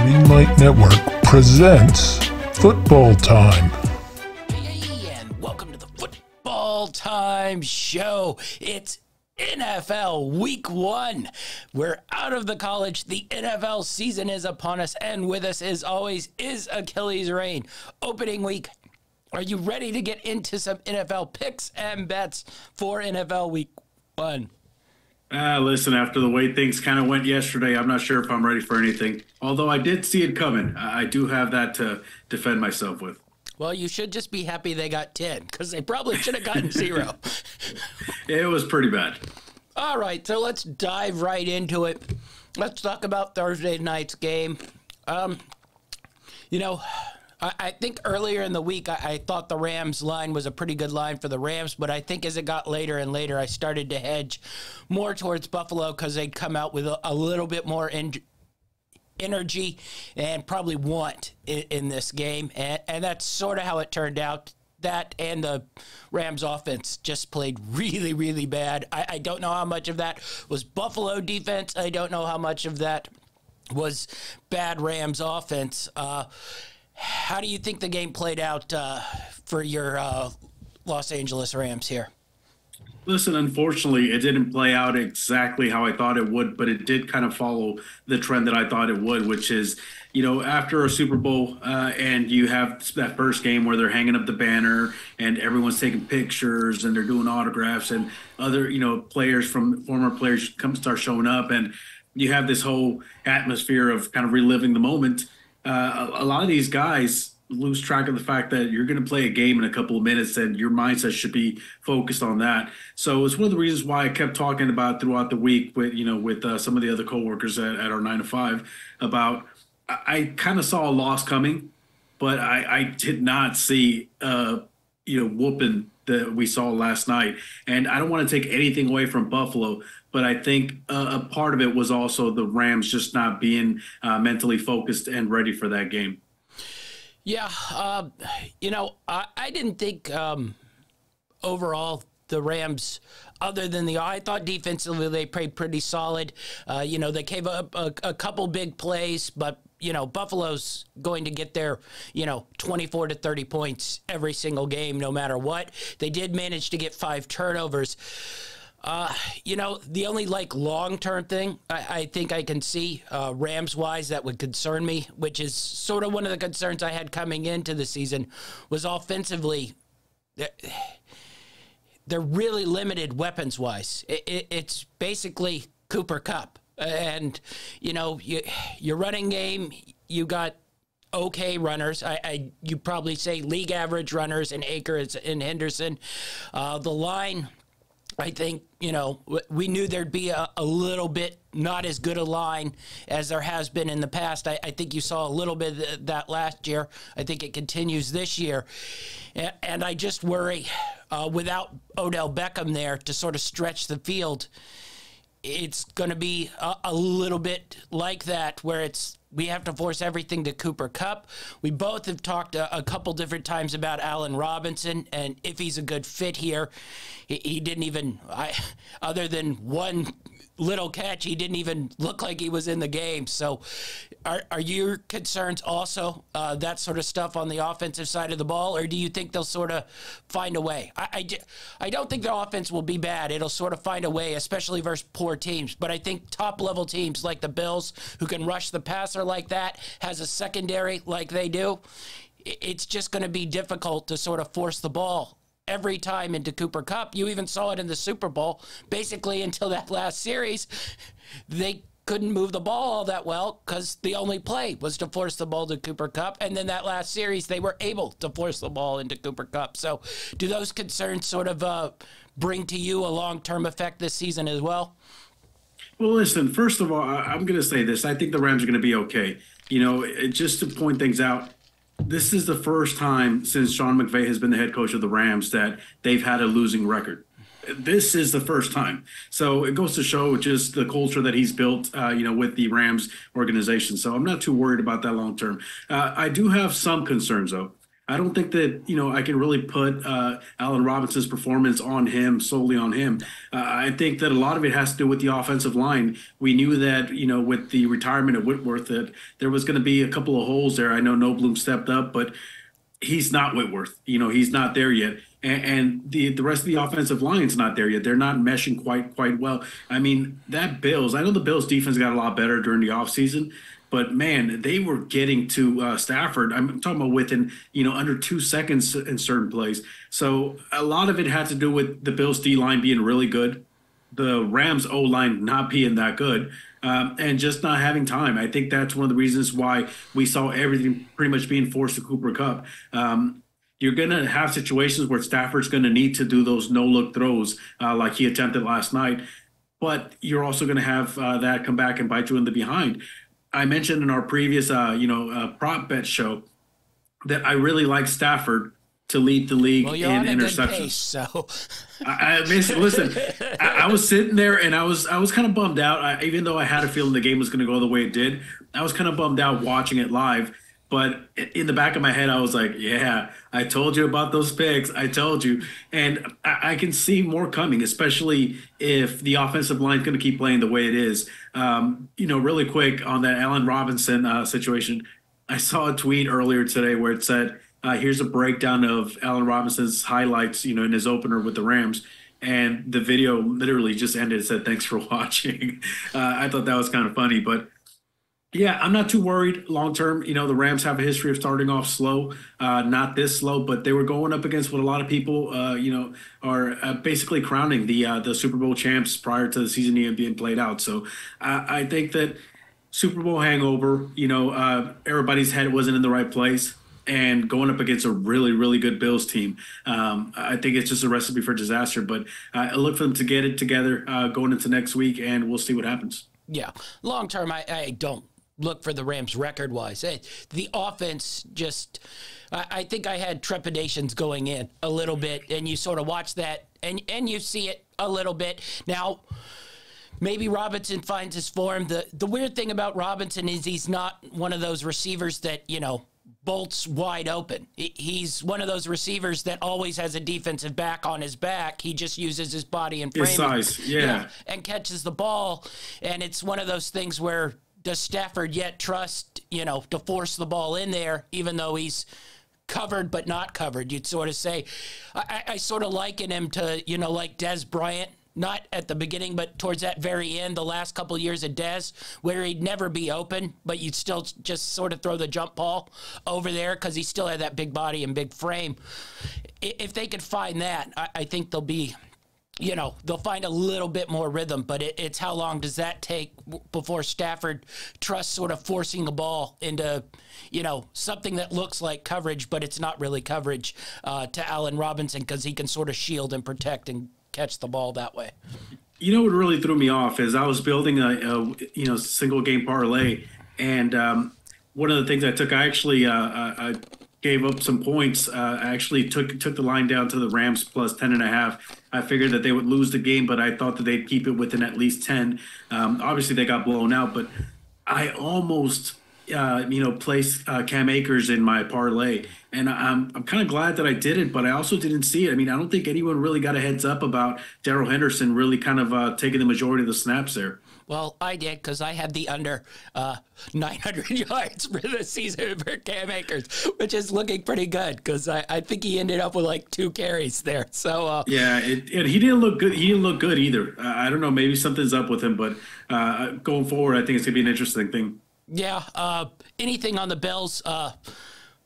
Greenlight Network presents Football Time. Hey, and welcome to the Football Time Show. It's NFL Week One. We're out of the college. The NFL season is upon us, and with us, as always, is Achilles Reign. Opening week. Are you ready to get into some NFL picks and bets for NFL Week One? Uh, listen, after the way things kind of went yesterday, I'm not sure if I'm ready for anything. Although I did see it coming, I I do have that to defend myself with. Well, you should just be happy they got 10 because they probably should have gotten zero. It was pretty bad. All right, so let's dive right into it. Let's talk about Thursday night's game. Um, you know, I, think earlier in the week I, I thought the Rams line was a pretty good line for the Rams, but I think as it got later and later, I started to hedge more towards Buffalo because they'd come out with a, a little bit more in, energy and probably want in, in this game. And, and that's sort of how it turned out. That and the Rams offense just played really, really bad. I, I don't know how much of that was Buffalo defense. I don't know how much of that was bad Rams offense. Uh, how do you think the game played out uh, for your uh, Los Angeles Rams here? Listen, unfortunately, it didn't play out exactly how I thought it would, but it did kind of follow the trend that I thought it would, which is, you know, after a Super Bowl uh, and you have that first game where they're hanging up the banner and everyone's taking pictures and they're doing autographs and other, you know, players from former players come start showing up and you have this whole atmosphere of kind of reliving the moment. Uh, a, lot of these guys lose track of the fact that you're going to play a game in a couple of minutes and your mindset should be focused on that. So it's one of the reasons why I kept talking about throughout the week with, you know, with uh, some of the other coworkers at, at our nine to five about, I, I kind of saw a loss coming, but I, I did not see, uh, you know, whooping that we saw last night. And I don't want to take anything away from Buffalo, but I think uh, a part of it was also the Rams just not being uh, mentally focused and ready for that game. Yeah, uh, you know, I, I didn't think um, overall the Rams, other than the, I thought defensively they played pretty solid. Uh, you know, they gave up a, a couple big plays, but you know, Buffalo's going to get their, you know, 24 to 30 points every single game, no matter what. They did manage to get five turnovers. Uh, you know, the only like long term thing I, I, think I can see uh, Rams wise that would concern me, which is sort of one of the concerns I had coming into the season, was offensively. They're really limited weapons wise. It, it, it's basically Cooper Kupp. And, you know, you, your running game, you got okay runners. I, I you probably say league average runners in Akers and Henderson. Uh, the line I think, you know, we knew there'd be a, a, little bit not as good a line as there has been in the past. I, I think you saw a little bit of that last year. I think it continues this year. And, I just worry uh, without Odell Beckham there to sort of stretch the field, it's going to be a, a little bit like that where it's we have to force everything to Cooper Kupp. We both have talked a, a, couple different times about Allen Robinson and if he's a good fit here. He, he didn't even, I, other than one little catch, he didn't even look like he was in the game. So, are, are your concerns also uh, that sort of stuff on the offensive side of the ball, or do you think they'll sort of find a way? I, I, I don't think the offense will be bad. It'll sort of find a way, especially versus poor teams. But I think top level teams like the Bills, who can rush the passer like that, has a secondary like they do. It's just going to be difficult to sort of force the ball every time into Cooper Kupp. You even saw it in the Super Bowl. Basically, until that last series, they couldn't move the ball all that well because the only play was to force the ball to Cooper Kupp. And then that last series, they were able to force the ball into Cooper Kupp. So, do those concerns sort of uh, bring to you a long term effect this season as well? Well, listen, first of all, I'm going to say this. I think the Rams are going to be okay. You know, just to point things out, this is the first time since Sean McVay has been the head coach of the Rams that they've had a losing record. This is the first time, so it goes to show just the culture that he's built, uh, you know, with the Rams organization. So I'm not too worried about that long term. Uh, I do have some concerns though. I don't think that you know I can really put uh, Allen Robinson's performance on him solely on him. Uh, I think that a lot of it has to do with the offensive line. We knew that you know with the retirement of Whitworth that there was going to be a couple of holes there. I know Noteboom stepped up, but he's not Whitworth. You know, he's not there yet. And, and the the rest of the offensive line's not there yet. They're not meshing quite quite well. I mean, that Bills. I know the Bills defense got a lot better during the offseason, but man, they were getting to uh, Stafford. I'm talking about within you know under two seconds in certain plays. So a lot of it had to do with the Bills D line being really good, the Rams O line not being that good um, and just not having time. I think that's one of the reasons why we saw everything pretty much being forced to Cooper Kupp. Um, you're going to have situations where Stafford's going to need to do those no look throws uh, like he attempted last night, but you're also going to have uh, that come back and bite you in the behind. I mentioned in our previous, uh, you know, uh, prop bet show that I really like Stafford to lead the league well, in interceptions. Pace, so I, I listen. I, I, was sitting there and I was I was kind of bummed out. I, even though I had a feeling the game was going to go the way it did, I was kind of bummed out watching it live. But in the back of my head, I was like, "Yeah, I told you about those picks. I told you." And I, I can see more coming, especially if the offensive line is going to keep playing the way it is. Um, you know, really quick on that Allen Robinson uh, situation, I saw a tweet earlier today where it said uh, here's a breakdown of Allen Robinson's highlights, you know, in his opener with the Rams. And the video literally just ended. It said, "Thanks for watching." Uh, I thought that was kind of funny, but yeah, I'm not too worried long term. You know, the Rams have a history of starting off slow, uh, not this slow, but they were going up against what a lot of people, uh, you know, are uh, basically crowning the uh, the Super Bowl champs prior to the season even being played out. So I think that Super Bowl hangover, you know, uh, everybody's head wasn't in the right place and going up against a really, really good Bills team. Um, I think it's just a recipe for disaster. But uh, I look for them to get it together uh, going into next week, and we'll see what happens. Yeah, long term, I, I don't look for the Rams record wise. Eh, the offense just, I think I had trepidations going in a little bit, and you sort of watch that, and and you see it a little bit now. Maybe Robinson finds his form. The the weird thing about Robinson is he's not one of those receivers that, you know, bolts wide open. He's one of those receivers that always has a defensive back on his back. He just uses his body and frame his size, yeah. yeah, and catches the ball. And it's one of those things where does Stafford yet trust, you know, to force the ball in there, even though he's covered but not covered? You'd sort of say, I, I sort of liken him to, you know, like Dez Bryant not at the beginning, but towards that very end, the last couple of years of Dez, where he'd never be open, but you'd still just sort of throw the jump ball over there because he still had that big body and big frame. If they could find that, I think they'll be you know, they'll find a little bit more rhythm, but it, it's how long does that take before Stafford trusts sort of forcing the ball into, you know, something that looks like coverage, but it's not really coverage uh, to Allen Robinson because he can sort of shield and protect and catch the ball that way. You know what really threw me off is I was building a, a you know single game parlay, and um, one of the things I took, I actually uh, I gave up some points. Uh, actually took took the line down to the Rams plus ten and a half. I figured that they would lose the game, but I thought that they'd keep it within at least ten. Um, obviously, they got blown out, but I almost uh, you know, place uh, Cam Akers in my parlay, and I'm I'm kind of glad that I did it, but I also didn't see it. I mean, I don't think anyone really got a heads up about Darrell Henderson really kind of uh, taking the majority of the snaps there. Well, I did because I had the under uh, 900 yards for the season for Cam Akers, which is looking pretty good because I, I think he ended up with like two carries there. So uh, yeah, it, it, he didn't look good. He didn't look good either. I don't know. Maybe something's up with him, but uh, going forward, I think it's gonna be an interesting thing. Yeah. Uh, anything on the Bills? Uh,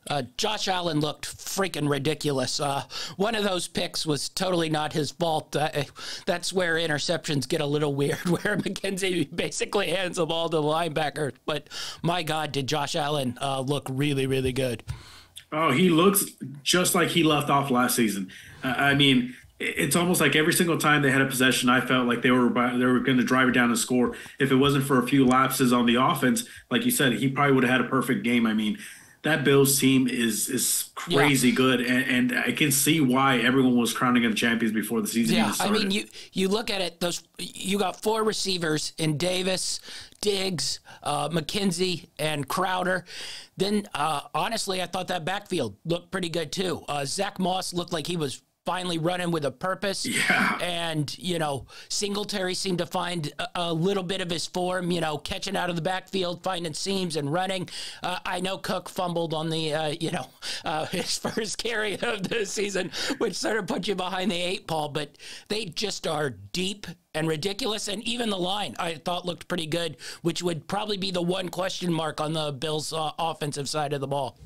uh, Josh Allen looked freaking ridiculous. Uh, one of those picks was totally not his fault. Uh, that's where interceptions get a little weird, where McKenzie basically hands the ball to the linebacker. But my God, did Josh Allen uh, look really, really good? Oh, he looks just like he left off last season. I mean, it's almost like every single time they had a possession, I felt like they were they were going to drive it down and score. If it wasn't for a few lapses on the offense, like you said, he probably would have had a perfect game. I mean, that Bills team is is crazy yeah. good, and, and, I can see why everyone was crowning them champions before the season. Yeah, I mean, you you look at it; those you got four receivers in Davis, Diggs, uh, McKenzie, and Crowder. Then, uh, honestly, I thought that backfield looked pretty good too. Uh, Zach Moss looked like he was finally running with a purpose. Yeah. And, you know, Singletary seemed to find a, a, little bit of his form, you know, catching out of the backfield, finding seams and running. Uh, I know Cook fumbled on the, uh, you know, uh, his first carry of the season, which sort of put you behind the eight ball, but they just are deep and ridiculous. And even the line I thought looked pretty good, which would probably be the one question mark on the Bills' uh, offensive side of the ball.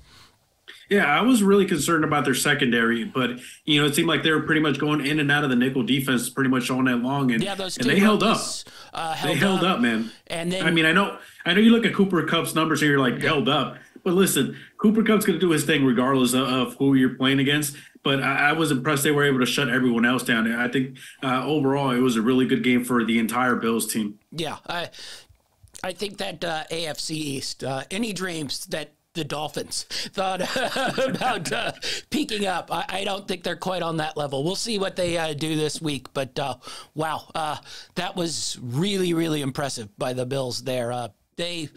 Yeah, I was really concerned about their secondary, but you know, it seemed like they were pretty much going in and out of the nickel defense pretty much all night long, and yeah, those and they held up. Uh, held they held up. up. man. And then, I mean, I know, I know you look at Cooper Kupp's numbers and you're like held up, but listen, Cooper Kupp's going to do his thing regardless of, of, who you're playing against. But I, I, was impressed they were able to shut everyone else down. I think uh, overall it was a really good game for the entire Bills team. Yeah, I, I think that uh, AFC East. Uh, any dreams that the Dolphins thought about uh, peaking up. I, I, don't think they're quite on that level. We'll see what they uh, do this week. But uh, wow, uh, that was really, really impressive by the Bills there. Uh, they.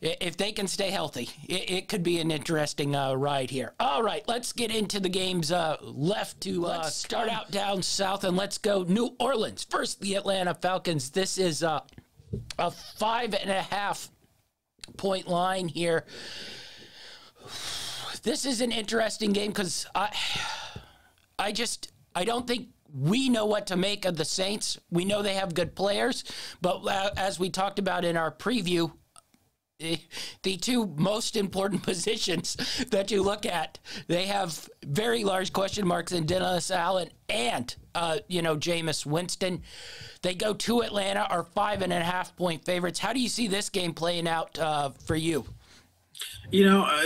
If they can stay healthy, it, it could be an interesting uh, ride here. All right, let's get into the games left to start out down south, and let's go New Orleans. First, the Atlanta Falcons. This is a five and a half point line here. This is an interesting game because I, I just I don't think we know what to make of the Saints. We know they have good players, but uh, as we talked about in our preview, the two most important positions that you look at, they have very large question marks in Dennis Allen and, uh, you know, Jameis Winston. They go to Atlanta, are five and a half point favorites. How do you see this game playing out uh, for you? You know,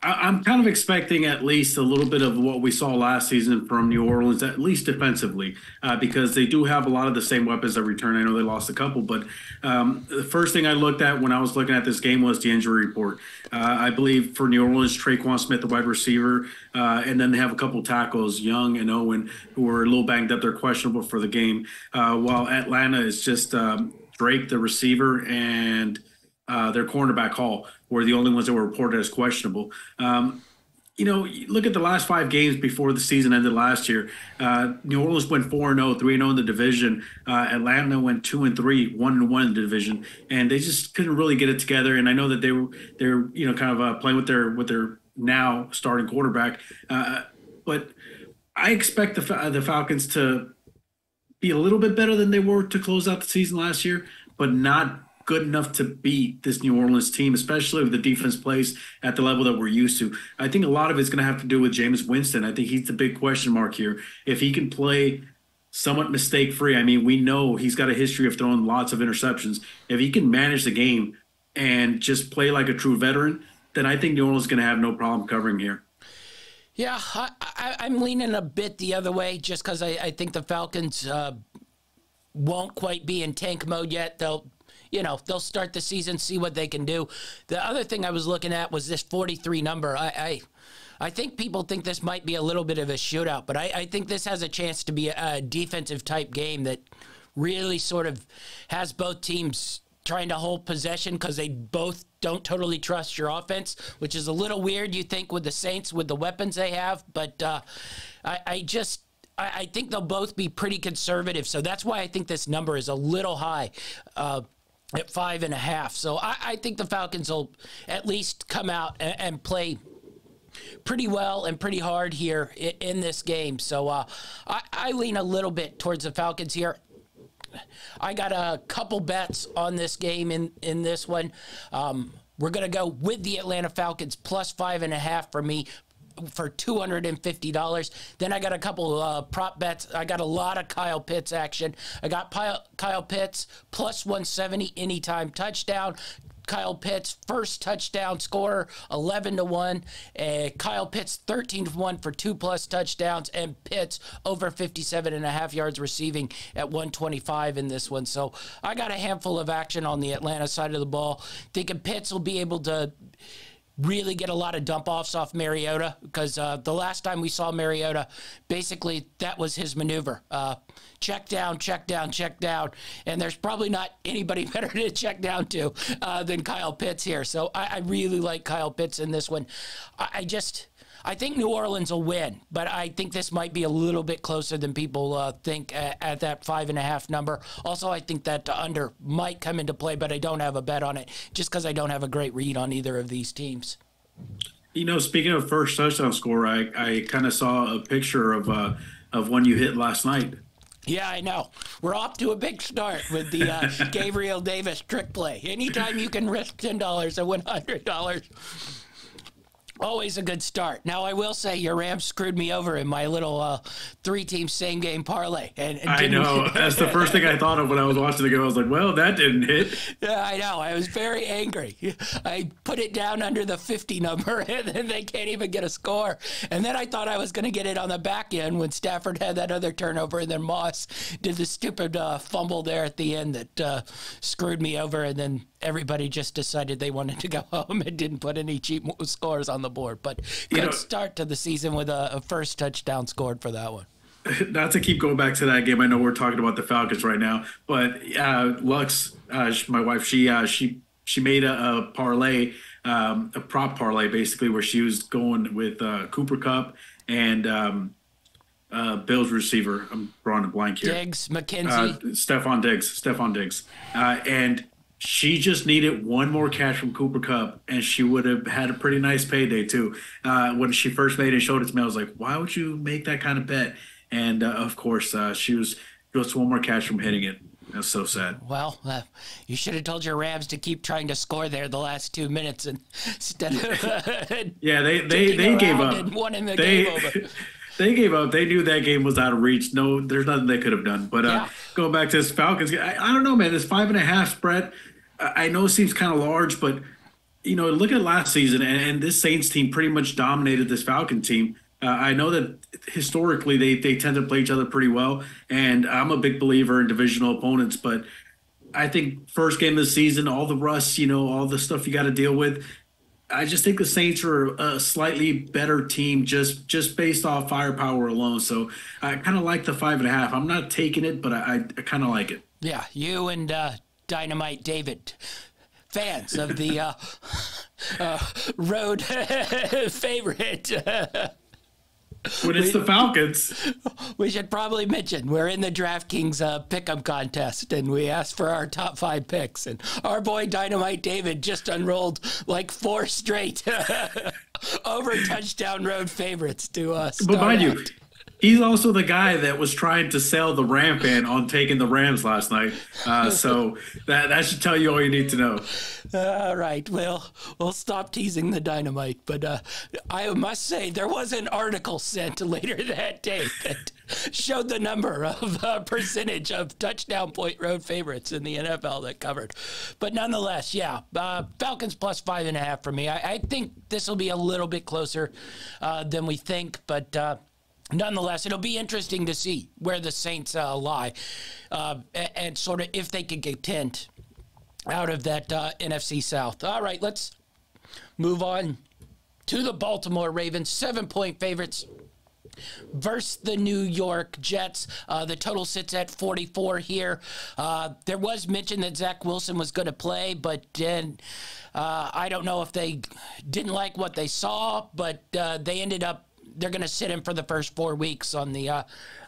uh, I'm kind of expecting at least a little bit of what we saw last season from New Orleans, at least defensively, uh, because they do have a lot of the same weapons that return. I know they lost a couple, but um, the first thing I looked at when I was looking at this game was the injury report. Uh, I believe for New Orleans, Tre'Quan Smith, the wide receiver, uh, and then they have a couple tackles, Young and Owen, who are a little banged up. They're questionable for the game, uh, while Atlanta is just um, Drake, the receiver, and uh, their cornerback Hall were the only ones that were reported as questionable. Um, you know, look at the last five games before the season ended last year. Uh, New Orleans went 4 0, 3 0 in the division. Uh, Atlanta went 2 and 3, 1 and 1 in the division. And they just couldn't really get it together. And I know that they were, they're, you know, kind of uh, playing with their, with their now starting quarterback. Uh, but I expect the, the Falcons to be a little bit better than they were to close out the season last year, but not good enough to beat this New Orleans team, especially if the defense plays at the level that we're used to. I think a lot of it's going to have to do with Jameis Winston. I think he's the big question mark here. If he can play somewhat mistake free, I mean, we know he's got a history of throwing lots of interceptions. If he can manage the game and just play like a true veteran, then I think New Orleans is going to have no problem covering here. Yeah, I, am leaning a bit the other way just because I, I, think the Falcons uh, won't quite be in tank mode yet. They'll you know, they'll start the season, see what they can do. The other thing I was looking at was this 43 number. I, I I think people think this might be a little bit of a shootout, but I, I think this has a chance to be a, a, defensive type game that really sort of has both teams trying to hold possession because they both don't totally trust your offense, which is a little weird, you think, with the Saints, with the weapons they have. But uh, I, I just. I, think they'll both be pretty conservative, so that's why I think this number is a little high. Uh, at five and a half. So I, I think the Falcons will at least come out and, and, play pretty well and pretty hard here in, in this game. So uh, I, I lean a little bit towards the Falcons here. I got a couple bets on this game in, in this one. Um, we're going to go with the Atlanta Falcons plus five and a half for me for $250. Then I got a couple uh, prop bets. I got a lot of Kyle Pitts action. I got Kyle Pitts plus 170 anytime touchdown. Kyle Pitts first touchdown scorer 11 to 1 uh, Kyle Pitts 13 to 1 for two plus touchdowns and Pitts over 57 and a half yards receiving at 125 in this one so I got a handful of action on the Atlanta side of the ball thinking Pitts will be able to really get a lot of dump offs off Mariota because uh, the last time we saw Mariota, basically that was his maneuver. Uh, check down, check down, check down. And there's probably not anybody better to check down to uh, than Kyle Pitts here. So I, I, really like Kyle Pitts in this one. I, I just. I think New Orleans will win, but I think this might be a little bit closer than people uh, think at, at, that five and a half number. Also, I think that under might come into play, but I don't have a bet on it just because I don't have a great read on either of these teams. You know, speaking of first touchdown score, I, I kind of saw a picture of uh, of one you hit last night. Yeah, I know. We're off to a big start with the uh, Gabriel Davis trick play. Anytime you can risk ten dollars or one hundred dollars Always a good start. Now I will say your Rams screwed me over in my little uh, three-team same-game parlay. And, and I know that's the first thing I thought of when I was watching the game. I was like, "Well, that didn't hit." Yeah, I know. I was very angry. I put it down under the 50 number, and then they can't even get a score. And then I thought I was going to get it on the back end when Stafford had that other turnover, and then Moss did the stupid uh, fumble there at the end that uh, screwed me over. And then everybody just decided they wanted to go home and didn't put any cheap scores on the board. But good you know, start to the season with a, a, first touchdown scored for that one. Not to keep going back to that game, I know we're talking about the Falcons right now, but uh, Lux, uh, my wife, she uh, she she made a, a parlay, um, a prop parlay, basically where she was going with uh, Cooper Kupp and. Um, uh, Bills receiver. I'm drawing a blank here. Diggs, McKenzie, uh, Stefon Diggs, Stefon Diggs, uh, and she just needed one more catch from Cooper Kupp, and she would have had a pretty nice payday too. Uh, when she first made it, showed it to me, I was like, "Why would you make that kind of bet?" And uh, of course, uh, she was just one more catch from hitting it. That's so sad. Well, uh, you should have told your Rams to keep trying to score there the last two minutes instead of yeah, they they they gave up. One in the they, game over. they gave up. They knew that game was out of reach. No, there's nothing they could have done. But uh, yeah. going back to this Falcons, I, I, don't know, man. This five and a half spread, I know it seems kind of large, but you know, look at last season, and, and this Saints team pretty much dominated this Falcon team. Uh, I know that historically they they tend to play each other pretty well, and I'm a big believer in divisional opponents, but. I think first game of the season, all the rust, you know, all the stuff you got to deal with. I just think the Saints are a slightly better team just just based off firepower alone. So I kind of like the five and a half. I'm not taking it, but I, I kind of like it. Yeah, you and uh, Dynamite David, fans of the uh, uh, road favorite. when it's we, the Falcons. We should probably mention we're in the DraftKings uh, pick'em contest, and we asked for our top five picks, and our boy Dynamite David just unrolled like four straight over touchdown road favorites to us. Uh, but mind you, he's also the guy that was trying to sell the Ram fan on taking the Rams last night. Uh, so that that should tell you all you need to know. All right, well, we'll stop teasing the dynamite. But uh, I must say, there was an article sent later that day that showed the number of uh, percentage of touchdown point road favorites in the NFL that covered. But nonetheless, yeah, uh, Falcons plus five and a half for me. I, I think this will be a little bit closer uh, than we think, but uh, nonetheless, it'll be interesting to see where the Saints uh, lie uh, and, and, sort of if they could get 10 out of that uh, NFC South. All right, let's move on to the Baltimore Ravens, seven point favorites. Versus the New York Jets. Uh, the total sits at 44 here. Uh, there was mention that Zach Wilson was going to play, but then uh, I don't know if they didn't like what they saw, but they ended up they're going to sit him for the first four weeks on the, uh,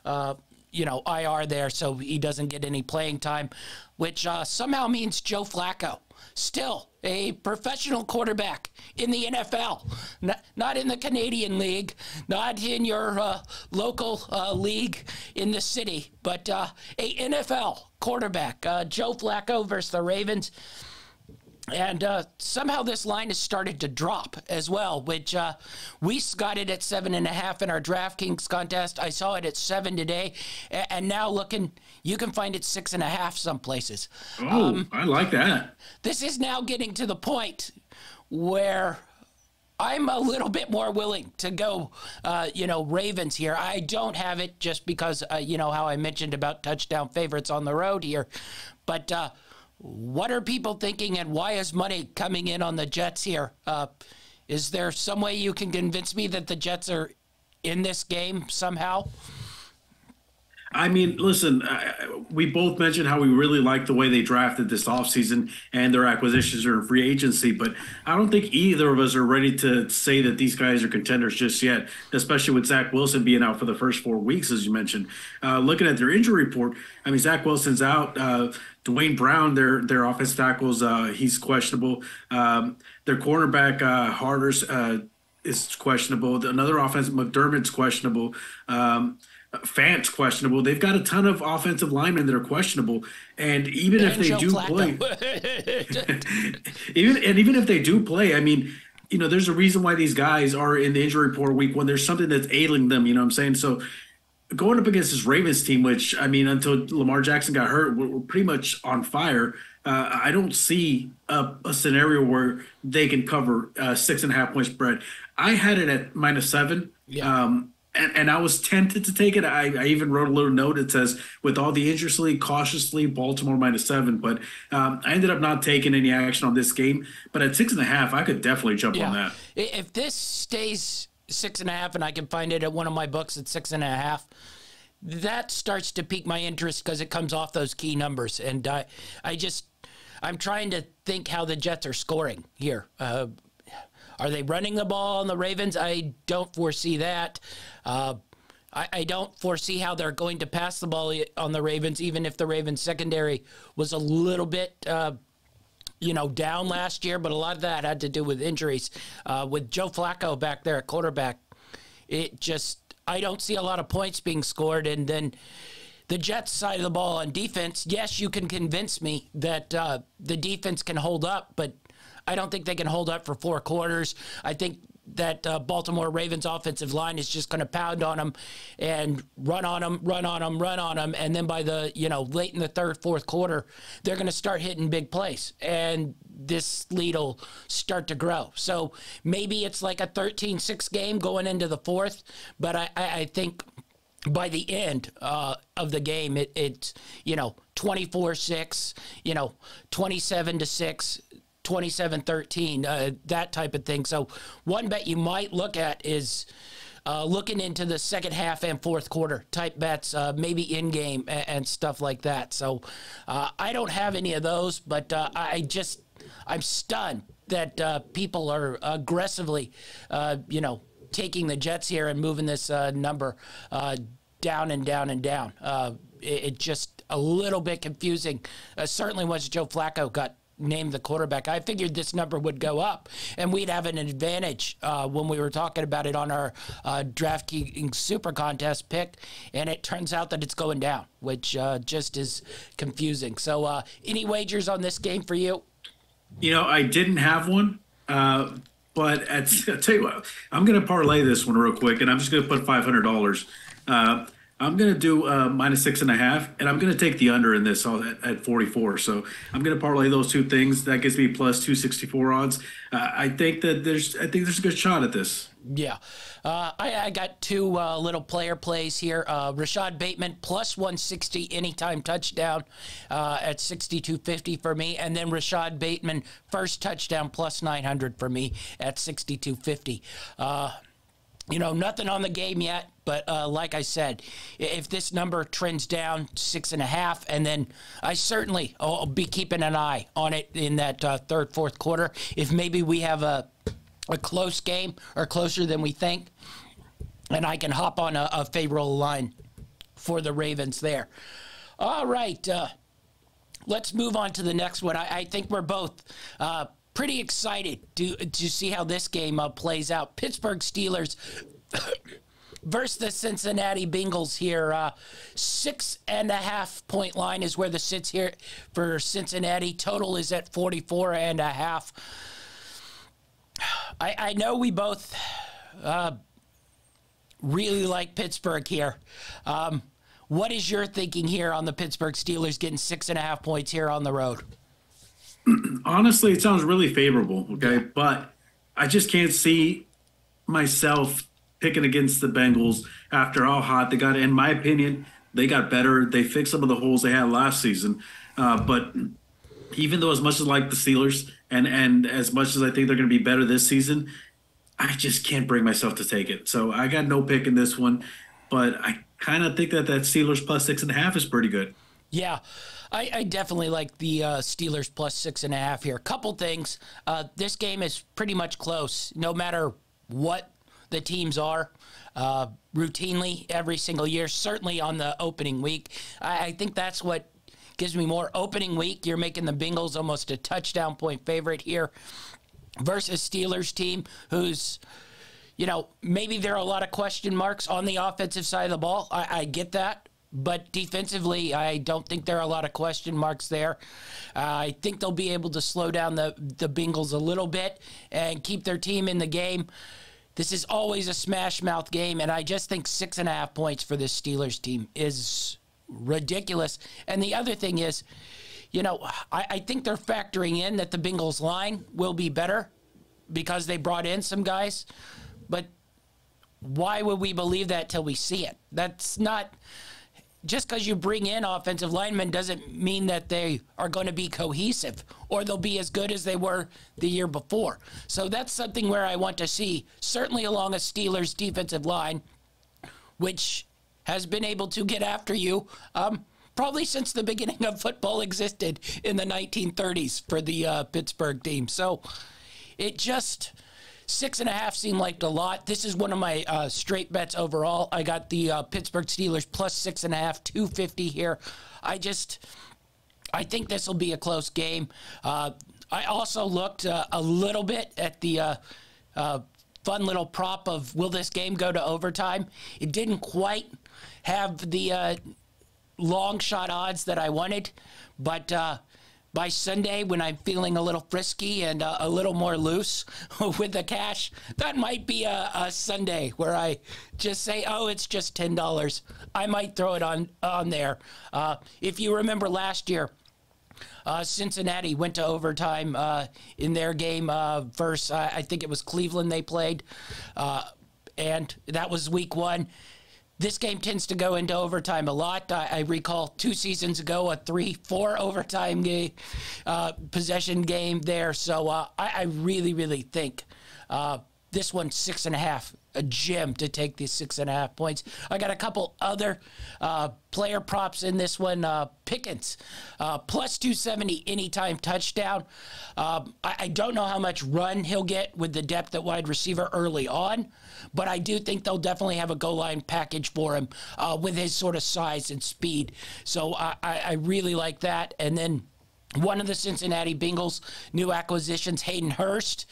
uh, you know, IR there, so he doesn't get any playing time, which uh, somehow means Joe Flacco still a professional quarterback in the NFL, not, not in the Canadian League, not in your uh, local uh, league in the city, but uh, a NFL quarterback. Uh, Joe Flacco versus the Ravens. And uh, somehow this line has started to drop as well, which uh, we got it at seven and a half in our DraftKings contest. I saw it at seven today, and now looking, you can find it six and a half some places. Oh, um, I like that. This is now getting to the point where I'm a little bit more willing to go, uh, you know, Ravens here. I don't have it just because, uh, you know, how I mentioned about touchdown favorites on the road here, but uh, what are people thinking and why is money coming in on the Jets here? Uh, Is there some way you can convince me that the Jets are in this game somehow? I mean, listen, uh, we both mentioned how we really like the way they drafted this offseason and their acquisitions are in free agency, but I don't think either of us are ready to say that these guys are contenders just yet, especially with Zach Wilson being out for the first four weeks, as you mentioned. Uh, looking at their injury report, I mean, Zach Wilson's out. Uh, Duane Brown, their their offense tackles, uh, he's questionable. Um, their cornerback, uh, Harder's, uh, is questionable. Another offense, McDermott's questionable. Um, Fant's questionable. They've got a ton of offensive linemen that are questionable, and even and if they do play, even and even if they do play, I mean, you know, there's a reason why these guys are in the injury report week when there's something that's ailing them. You know what I'm saying? So going up against this Ravens team, which I mean, until Lamar Jackson got hurt, we're, we're pretty much on fire. Uh, I don't see a, a, scenario where they can cover uh, six and a half point spread. I had it at minus seven. Yeah. Um, and, and I was tempted to take it. I, I even wrote a little note that says, with all the injuries, cautiously, Baltimore minus seven. But um, I ended up not taking any action on this game. But at six and a half, I could definitely jump yeah. on that. If this stays six and a half, and I can find it at one of my books at six and a half, that starts to pique my interest because it comes off those key numbers. And I, I just, I'm trying to think how the Jets are scoring here. Uh, are they running the ball on the Ravens? I don't foresee that. Uh, I, don't foresee how they're going to pass the ball on the Ravens, even if the Ravens secondary was a little bit. Uh, you know, down last year, but a lot of that had to do with injuries. Uh, with Joe Flacco back there at quarterback, it just I don't see a lot of points being scored. And then the Jets side of the ball on defense, yes, you can convince me that uh, the defense can hold up, but I don't think they can hold up for four quarters. I think that uh, Baltimore Ravens offensive line is just going to pound on them and run on them, run on them, run on them, and then by the you know late in the third, fourth quarter, they're going to start hitting big plays, and this lead will start to grow. So maybe it's like a 13-6 game going into the fourth, but I, I think by the end uh, of the game, it, it's you know 24-6, you know 27 to six 27 13, uh, that type of thing. So, one bet you might look at is uh, looking into the second half and fourth quarter type bets, uh, maybe in game and, and, stuff like that. So, uh, I don't have any of those, but uh, I just, I'm stunned that uh, people are aggressively, you know, taking the Jets here and moving this number down and down and down. It, it, just a little bit confusing. certainly once Joe Flacco got named the quarterback. I figured this number would go up, and we'd have an advantage uh, when we were talking about it on our uh, DraftKings Super Contest pick, and it turns out that it's going down, which uh, just is confusing. So, uh, any wagers on this game for you? You know, I didn't have one. Uh, but at, I'll tell you what, I'm going to parlay this one real quick, and I'm just going to put $500. I'm going to do uh, minus six and a half, and I'm going to take the under in this at, at 44. So I'm going to parlay those two things. That gives me plus 264 odds. Uh, I think that there's, I think there's a good shot at this. Yeah, uh, I, I, got two uh, little player plays here. Uh, Rashad Bateman plus 160 anytime touchdown uh, at 62.50 for me, and then Rashad Bateman first touchdown plus 900 for me at 62.50 you know, nothing on the game yet, but uh, like I said, if this number trends down six and a half, and then I certainly will be keeping an eye on it in that uh, third, fourth quarter. If maybe we have a a close game or closer than we think, and I can hop on a, a favorable line for the Ravens there. All right. Uh, let's move on to the next one. I, I think we're both uh, pretty excited to to see how this game uh, plays out. Pittsburgh Steelers versus the Cincinnati Bengals here. Uh, six and a half point line is where the sits here for Cincinnati. Total is at 44 and a half. I, I know we both uh, really like Pittsburgh here. Um, what is your thinking here on the Pittsburgh Steelers getting six and a half points here on the road? honestly, it sounds really favorable. Okay, but I just can't see myself picking against the Bengals after how hot they got. In my opinion, they got better. They fixed some of the holes they had last season. Uh, but even though, as much as I like the Steelers, and and as much as I think they're going to be better this season, I just can't bring myself to take it. So I got no pick in this one, but I kind of think that that Steelers plus six and a half is pretty good. Yeah, I, I definitely like the uh, Steelers plus six and a half here. A couple things. Uh, this game is pretty much close, no matter what the teams are. Uh, routinely every single year, certainly on the opening week. I, I think that's what gives me more opening week. You're making the Bengals almost a touchdown point favorite here versus Steelers team who's you know, maybe there are a lot of question marks on the offensive side of the ball. I, I get that. But defensively, I don't think there are a lot of question marks there. Uh, I think they'll be able to slow down the, the Bengals a little bit and keep their team in the game. This is always a smash mouth game, and I just think six and a half points for this Steelers team is ridiculous. And the other thing is, you know, I, I think they're factoring in that the Bengals line will be better because they brought in some guys. But why would we believe that till we see it? That's not just because you bring in offensive linemen doesn't mean that they are going to be cohesive or they'll be as good as they were the year before. So that's something where I want to see, certainly along a Steelers defensive line, which has been able to get after you um, probably since the beginning of football existed in the 1930s for the uh, Pittsburgh team. So it just Six and a half seemed like a lot. This is one of my uh, straight bets overall. I got the uh, Pittsburgh Steelers plus six and a half, 250 here. I just, I think this will be a close game. Uh, I also looked uh, a little bit at the uh, uh, fun little prop of will this game go to overtime? It didn't quite have the long shot odds that I wanted, but by Sunday when I'm feeling a little frisky and uh, a little more loose with the cash, that might be a, a, Sunday where I just say, "Oh, it's just ten dollars." I might throw it on on there. Uh, if you remember last year, uh, Cincinnati went to overtime uh, in their game uh, versus I think it was Cleveland they played, uh, and that was Week One this game tends to go into overtime a lot. I, I recall two seasons ago a three-four overtime game, uh, possession game there. So uh, I, I, really, really think uh, this one six and a half a gem to take these six and a half points. I got a couple other uh, player props in this one. Uh, Pickens, uh, plus 270 anytime touchdown. Um, I, I, don't know how much run he'll get with the depth at wide receiver early on, but I do think they'll definitely have a goal line package for him uh, with his sort of size and speed. So I, I really like that. And then one of the Cincinnati Bengals new acquisitions, Hayden Hurst.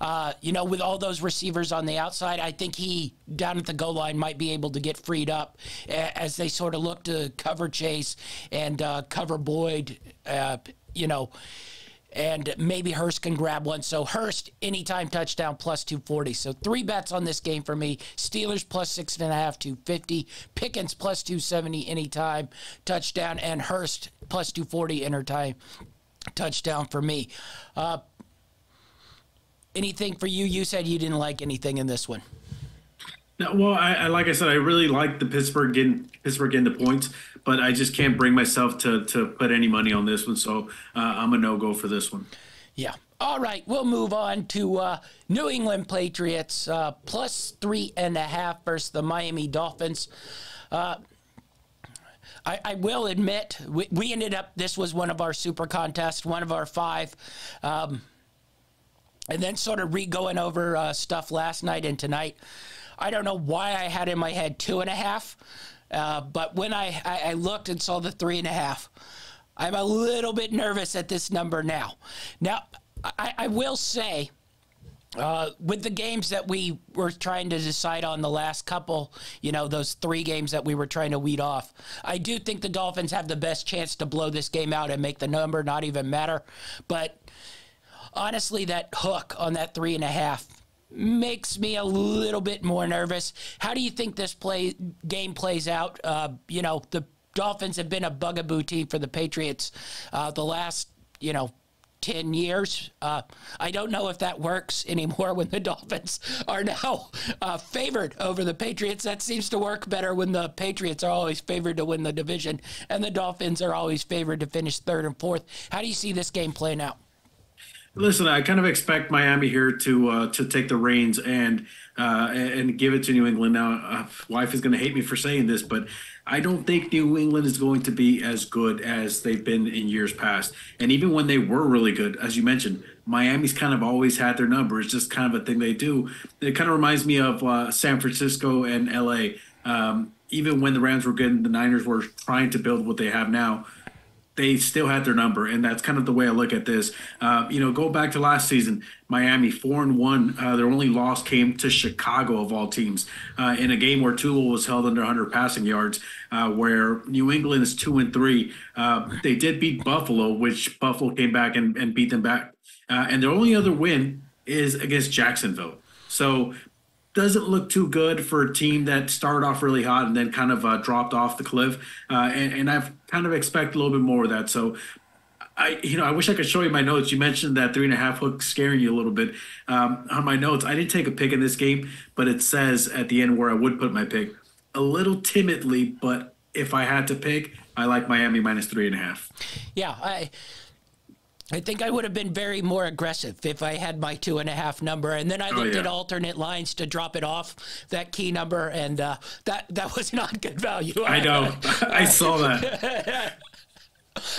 Uh, you know, with all those receivers on the outside, I think he down at the goal line might be able to get freed up as they sort of look to cover Chase and uh, cover Boyd. Uh, you know, and maybe Hurst can grab one. So Hurst, anytime touchdown, plus 240. So three bets on this game for me. Steelers plus six and a half, 250. Pickens plus 270 anytime touchdown, and Hurst plus 240 anytime touchdown for me. Uh, anything for you? You said you didn't like anything in this one. No, well, I, I, like I said, I really like the Pittsburgh getting Pittsburgh getting the points, but I just can't bring myself to to put any money on this one. So uh, I'm a no go for this one. Yeah. All right, we'll move on to uh, New England Patriots uh, plus three and a half versus the Miami Dolphins. I, I, will admit we, we, ended up. This was one of our super contests, one of our five. Um, and then sort of re going over uh, stuff last night and tonight. I don't know why I had in my head two and a half, uh, but when I, I, I looked and saw the three and a half, I'm a little bit nervous at this number now. Now, I, I will say, uh, with the games that we were trying to decide on the last couple, you know, those three games that we were trying to weed off, I do think the Dolphins have the best chance to blow this game out and make the number not even matter. But honestly, that hook on that three and a half makes me a little bit more nervous. How do you think this play game plays out? Uh, you know, the Dolphins have been a bugaboo team for the Patriots uh, the last, you know, 10 years. Uh, I don't know if that works anymore when the Dolphins are now uh, favored over the Patriots. That seems to work better when the Patriots are always favored to win the division and the Dolphins are always favored to finish third and fourth. How do you see this game playing out? Listen, I kind of expect Miami here to uh, to take the reins and uh, and give it to New England. Now, uh, wife is going to hate me for saying this, but I don't think New England is going to be as good as they've been in years past. And even when they were really good, as you mentioned, Miami's kind of always had their number. It's just kind of a thing they do. It kind of reminds me of uh, San Francisco and LA. Um, even when the Rams were good, and the Niners were trying to build what they have now they still had their number, and that's kind of the way I look at this. Uh, you know, go back to last season, Miami four and one. Uh, their only loss came to Chicago of all teams uh, in a game where Tua was held under 100 passing yards. Uh, where New England is two and three. Uh, they did beat Buffalo, which Buffalo came back and, and beat them back, uh, and their only other win is against Jacksonville. So doesn't look too good for a team that started off really hot and then kind of uh, dropped off the cliff. Uh, and, and I've kind of expect a little bit more of that. So I, you know, I wish I could show you my notes. You mentioned that three and a half hook scaring you a little bit. Um, on my notes, I didn't take a pick in this game, but it says at the end where I would put my pick a little timidly. But if I had to pick, I like Miami minus three and a half. Yeah, I I think I would have been very more aggressive if I had my two and a half number, and then I oh, looked yeah. at alternate lines to drop it off that key number, and uh, that that was not good value. I know, I saw that.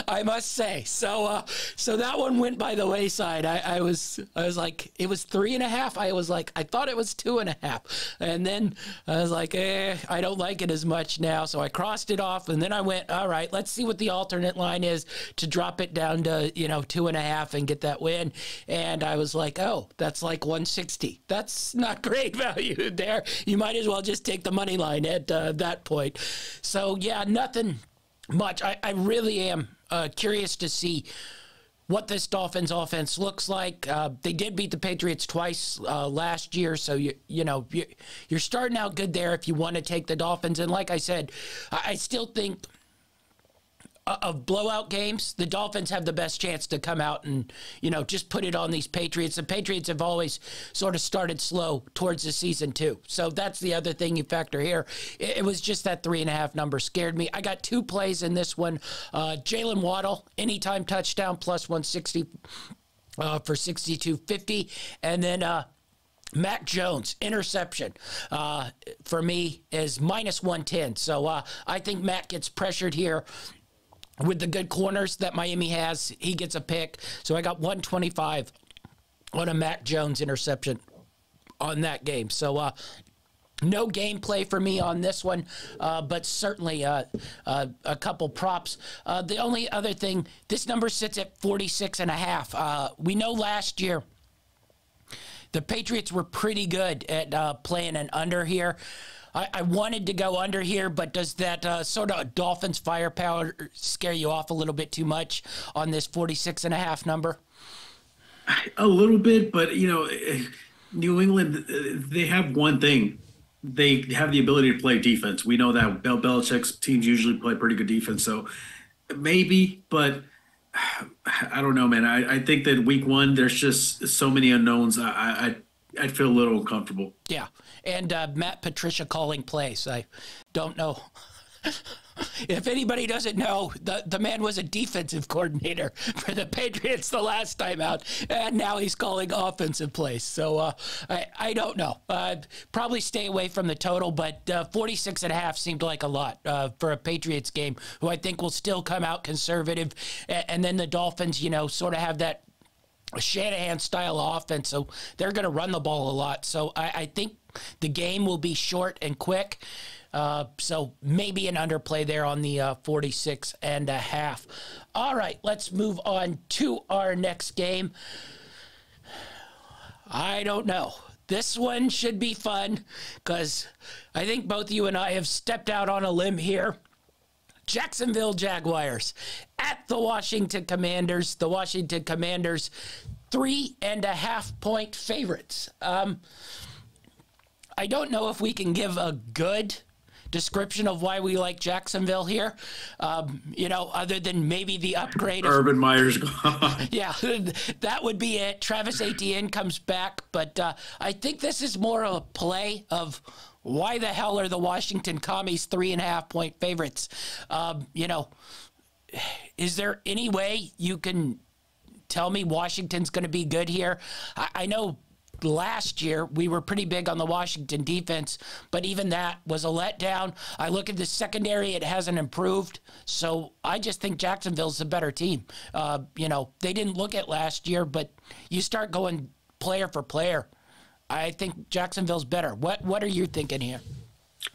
I must say. So, uh, so that one went by the wayside. I, I, was, I was like, it was three and a half. I was like, I thought it was two and a half, and then I was like, eh, I don't like it as much now. So I crossed it off, and then I went, all right, let's see what the alternate line is to drop it down to you know two and a half and get that win. And I was like, oh, that's like 160. That's not great value there. You might as well just take the money line at uh, that point. So yeah, nothing much. I, I really am uh, curious to see what this Dolphins offense looks like. Uh, they did beat the Patriots twice uh, last year, so you you know you're starting out good there if you want to take the Dolphins. And like I said, I still think of blowout games, the Dolphins have the best chance to come out and, you know, just put it on these Patriots. The Patriots have always sort of started slow towards the season, too. So that's the other thing you factor here. It, it was just that three and a half number scared me. I got two plays in this one. Uh, Jaylen Waddle, anytime touchdown, plus 160 uh, for 62.50. And then, uh, Mac Jones interception uh, for me is minus 110. So uh, I think Mac gets pressured here with the good corners that Miami has, he gets a pick. So I got 125 on a Mac Jones interception on that game. So, uh, no gameplay for me on this one, uh, but certainly uh, uh, a couple props. Uh, the only other thing, this number sits at 46 and a half. Uh, we know last year the Patriots were pretty good at uh, playing an under here. I, I wanted to go under here, but does that uh, sort of Dolphins firepower scare you off a little bit too much on this 46 and a half number? A little bit, but you know, New England, they have one thing. They have the ability to play defense. We know that Bill Belichick's teams usually play pretty good defense. So maybe, but I don't know, man. I, I think that week one, there's just so many unknowns. I, I I'd feel a little uncomfortable. Yeah, and uh, Matt Patricia calling plays. I don't know. if anybody doesn't know, the, the man was a defensive coordinator for the Patriots the last time out, and now he's calling offensive plays. So uh, I, I don't know. Uh, probably stay away from the total, but uh, 46 and a half seemed like a lot uh, for a Patriots game, who I think will still come out conservative. And, and then the Dolphins, you know, sort of have that Shanahan style offense, so they're going to run the ball a lot. So I, I, think the game will be short and quick. Uh, so maybe an underplay there on the uh, 46 and a half. All right, let's move on to our next game. I don't know. This one should be fun because I think both you and I have stepped out on a limb here. Jacksonville Jaguars at the Washington Commanders. The Washington Commanders, three and a half point favorites. Um, I don't know if we can give a good description of why we like Jacksonville here. Um, you know, other than maybe the upgrade. Of, Urban Meyer's gone. yeah, that would be it. Travis Etienne comes back, but uh, I think this is more of a play of why the hell are the Washington Commies three and a half point favorites? Um, you know, is there any way you can tell me Washington's going to be good here. I, I know last year we were pretty big on the Washington defense, but even that was a letdown. I look at the secondary; it hasn't improved. So I just think Jacksonville's a better team. Uh, you know, they didn't look at last year, but you start going player for player. I think Jacksonville's better. What What are you thinking here?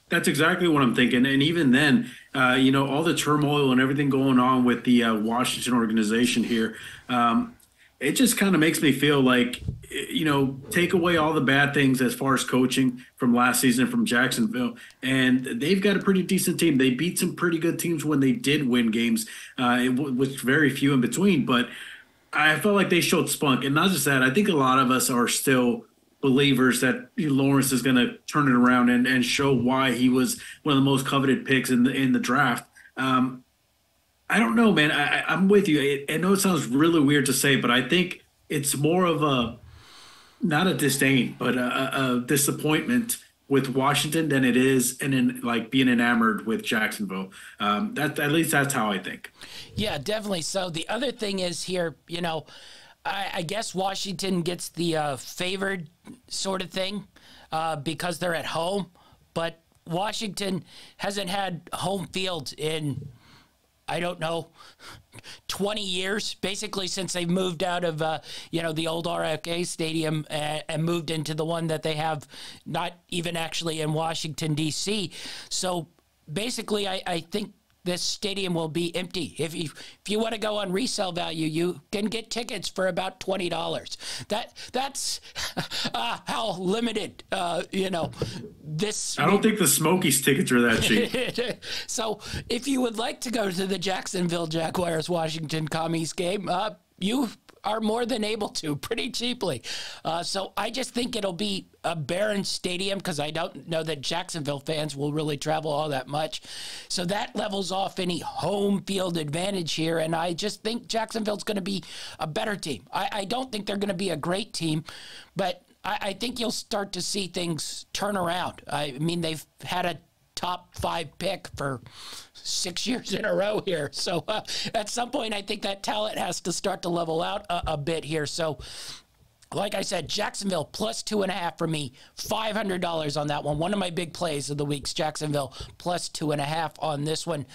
That's exactly what I'm thinking. And even then, uh, you know, all the turmoil and everything going on with the uh, Washington organization here, um, it just kind of makes me feel like, you know, take away all the bad things as far as coaching from last season from Jacksonville, and they've got a pretty decent team. They beat some pretty good teams when they did win games, uh, with very few in between. But I felt like they showed spunk, and not just that. I think a lot of us are still believers that Lawrence is going to turn it around and, and show why he was one of the most coveted picks in the in the draft. Um, I don't know, man. I, I'm with you. I, I know it sounds really weird to say, but I think it's more of a not a disdain, but a, a disappointment with Washington than it is and in like being enamored with Jacksonville. Um, that at least that's how I think. Yeah, definitely. So the other thing is here, you know, I, I guess Washington gets the uh, favored sort of thing uh, because they're at home, but Washington hasn't had home field in I don't know, 20 years, basically since they've moved out of, uh, you know, the old RFK Stadium and, and, moved into the one that they have not even actually in Washington, D.C. So basically, I, I think this stadium will be empty. If you if you want to go on resale value, you can get tickets for about twenty dollars. That that's uh, how limited uh, you know this. I don't think the Smokies tickets are that cheap. so if you would like to go to the Jacksonville Jaguars Washington Commies game, uh, you are more than able to pretty cheaply. Uh, so I just think it'll be a barren stadium because I don't know that Jacksonville fans will really travel all that much. So that levels off any home field advantage here. And I just think Jacksonville's going to be a better team. I, I don't think they're going to be a great team, but I, I think you'll start to see things turn around. I mean, they've had a top five pick for six years in a row here. So uh, at some point, I think that talent has to start to level out a, a bit here. So like I said, Jacksonville plus two and a half for me. Five hundred dollars on that one. One of my big plays of the week's Jacksonville plus two and a half on this one.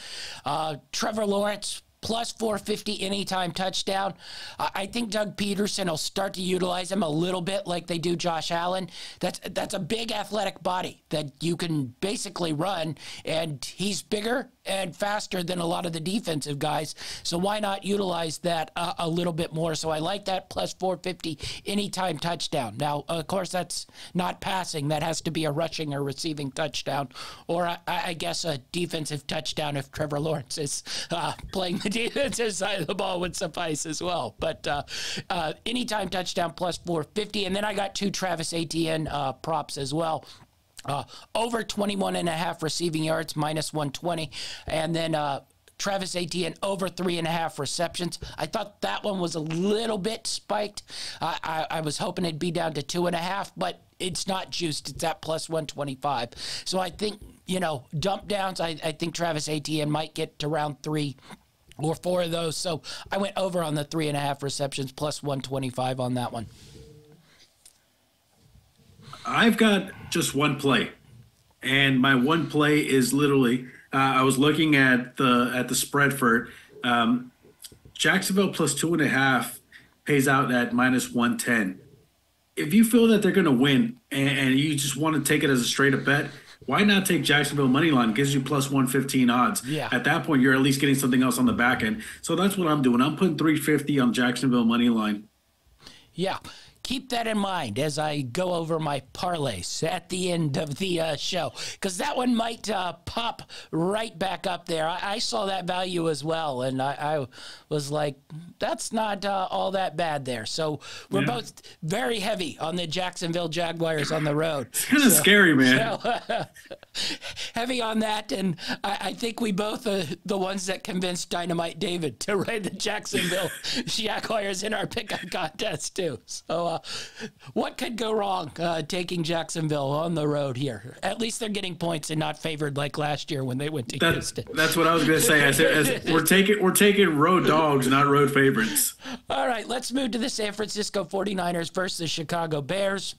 Uh, Trevor Lawrence plus 450 anytime touchdown. I think Doug Pederson will start to utilize him a little bit like they do Josh Allen. That's that's a big athletic body that you can basically run, and he's bigger and faster than a lot of the defensive guys. So why not utilize that uh, a little bit more? So I like that plus 450 anytime touchdown. Now, of course, that's not passing. That has to be a rushing or receiving touchdown, or I, I guess a defensive touchdown if Trevor Lawrence is uh, playing the defensive side of the ball would suffice as well. But uh, uh anytime touchdown plus 450. And then I got two Travis Etienne uh, props as well. Uh, over 21 and a half receiving yards, minus 120. And then uh, Travis Etienne over three and a half receptions. I thought that one was a little bit spiked. I, I, was hoping it'd be down to two and a half, but it's not juiced. It's at plus 125. So I think, you know, dump downs, I, I think Travis Etienne might get to round three or four of those. So I went over on the three and a half receptions plus 125 on that one. I've got just one play, and my one play is literally uh, I was looking at the at the spread for um, Jacksonville plus two and a half pays out at minus one ten. If you feel that they're going to win and, and, you just want to take it as a straight up bet, why not take Jacksonville money line? Gives you plus one fifteen odds. Yeah. At that point, you're at least getting something else on the back end. So that's what I'm doing. I'm putting three fifty on Jacksonville money line. Yeah keep that in mind as I go over my parlays at the end of the uh, show, because that one might uh, pop right back up there. I, I, saw that value as well, and I, I was like, that's not uh, all that bad there. So we're yeah. both very heavy on the Jacksonville Jaguars on the road. It's kind of so, scary, man. So, heavy on that, and I, I, think we both are the ones that convinced Dynamite David to ride the Jacksonville Jaguars in our pickup contest too. So. Uh, what could go wrong uh, taking Jacksonville on the road here? At least they're getting points and not favored like last year when they went to That, Houston. that's what I was going to say. Said, as we're taking we're taking road dogs, not road favorites. All right, let's move to the San Francisco 49ers versus the Chicago Bears.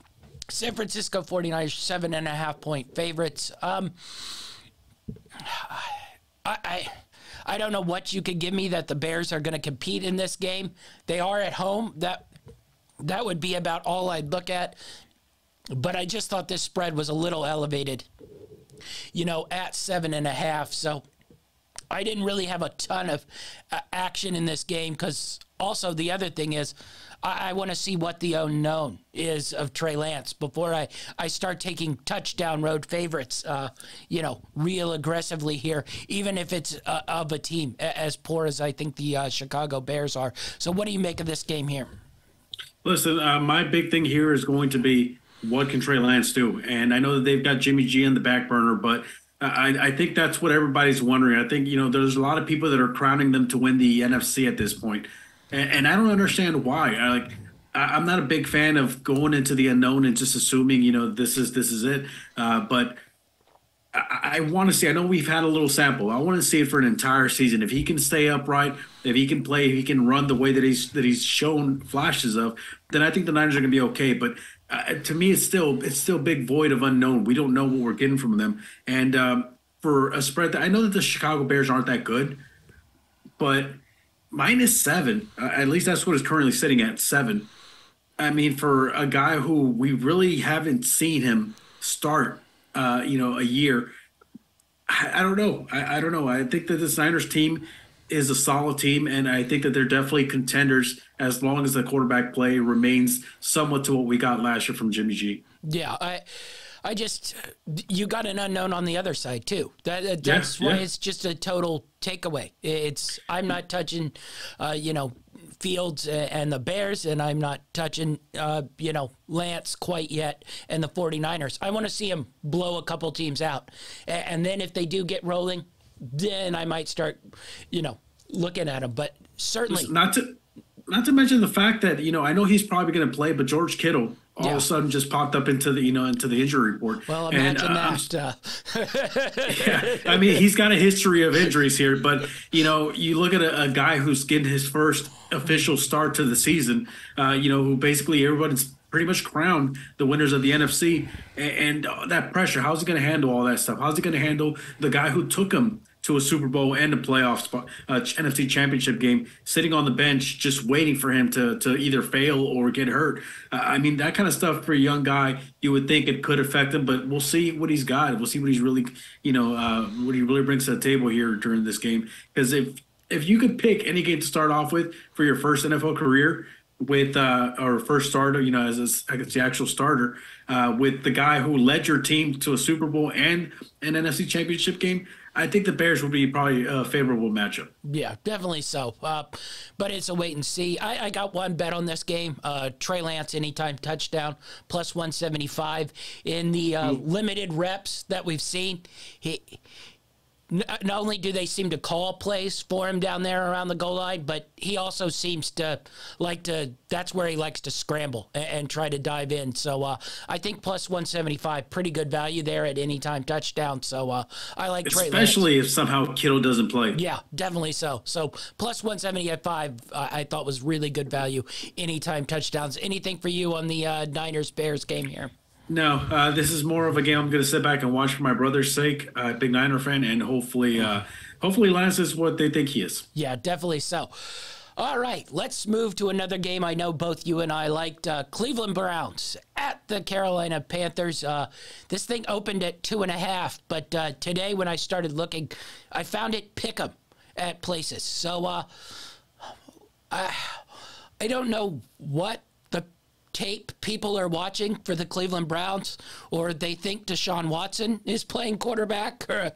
San Francisco 49ers, seven and a half point favorites. Um, I, I, I don't know what you could give me that the Bears are going to compete in this game. They are at home. That that would be about all I'd look at. But I just thought this spread was a little elevated, you know, at seven and a half. So I didn't really have a ton of uh, action in this game because also the other thing is I, I want to see what the unknown is of Trey Lance before I, I start taking touchdown road favorites, uh, you know, real aggressively here, even if it's uh, of a team as poor as I think the uh, Chicago Bears are. So what do you make of this game here? Listen, uh, my big thing here is going to be what can Trey Lance do? And I know that they've got Jimmy G in the back burner, but I, I think that's what everybody's wondering. I think, you know, there's a lot of people that are crowning them to win the NFC at this point. And, and I don't understand why. I like, I, I'm not a big fan of going into the unknown and just assuming, you know, this is, this is it. Uh, but I, want to see. I know we've had a little sample. I want to see it for an entire season. If he can stay upright, if he can play, if he can run the way that he's that he's shown flashes of, then I think the Niners are going to be okay. But uh, to me, it's still it's still big void of unknown. We don't know what we're getting from them. And um, for a spread, that I know that the Chicago Bears aren't that good, but minus seven, uh, at least that's what it's currently sitting at seven. I mean, for a guy who we really haven't seen him start, uh, you know, a year, I, I don't know. I, I don't know. I think that the Niners team is a solid team, and I think that they're definitely contenders as long as the quarterback play remains somewhat to what we got last year from Jimmy G. Yeah, I, I just you got an unknown on the other side too. That that's Yeah, why yeah. it's just a total takeaway. It's I'm not touching, uh, you know, Fields and the Bears, and I'm not touching, uh, you know, Lance quite yet and the 49ers. I want to see him blow a couple teams out, and then if they do get rolling, then I might start, you know, looking at them. But certainly, Not to not to mention the fact that you know I know he's probably going to play, but George Kittle all Yeah. of a sudden just popped up into the you know into the injury report. well, And, imagine uh, that. Uh, I mean, he's got a history of injuries here, but you know, you look at a, a guy who's getting his first official start to the season. Uh, you know, who basically everybody's pretty much crowned the winners of the NFC, and, and uh, that pressure. How's he going to handle all that stuff? How's he going to handle the guy who took him? To a Super Bowl and a playoff spot, uh, NFC Championship game, sitting on the bench, just waiting for him to to either fail or get hurt. Uh, I mean, that kind of stuff for a young guy, you would think it could affect him, but we'll see what he's got. We'll see what he's really, you know, uh, what he really brings to the table here during this game. Because if if you could pick any game to start off with for your first NFL career with uh, or first starter, you know, as, as guess the actual starter, uh, with the guy who led your team to a Super Bowl and an NFC Championship game, I think the Bears will be probably a favorable matchup. Yeah, definitely so. Uh, but it's a wait and see. I, I got one bet on this game. Uh, Trey Lance anytime touchdown plus 175 in the uh, limited reps that we've seen. He. N- Not only do they seem to call plays for him down there around the goal line, but he also seems to like to. That's where he likes to scramble and, and try to dive in. So uh, I think plus one seventy five, pretty good value there at any time touchdown. So uh, I like. Especially if somehow Kittle doesn't play. Yeah, definitely so. So plus 175, uh, I thought was really good value. Anytime touchdowns. Anything for you on the uh, Niners Bears game here? No, uh, this is more of a game I'm going to sit back and watch for my brother's sake. Uh, big Niner fan, and hopefully, uh, hopefully Lance is what they think he is. Yeah, definitely so. All right, let's move to another game I know both you and I liked. Uh, Cleveland Browns at the Carolina Panthers. Uh, this thing opened at two and a half, but uh, today when I started looking, I found it pick 'em at places. So uh, I, I don't know what tape people are watching for the Cleveland Browns, or they think Deshaun Watson is playing quarterback, or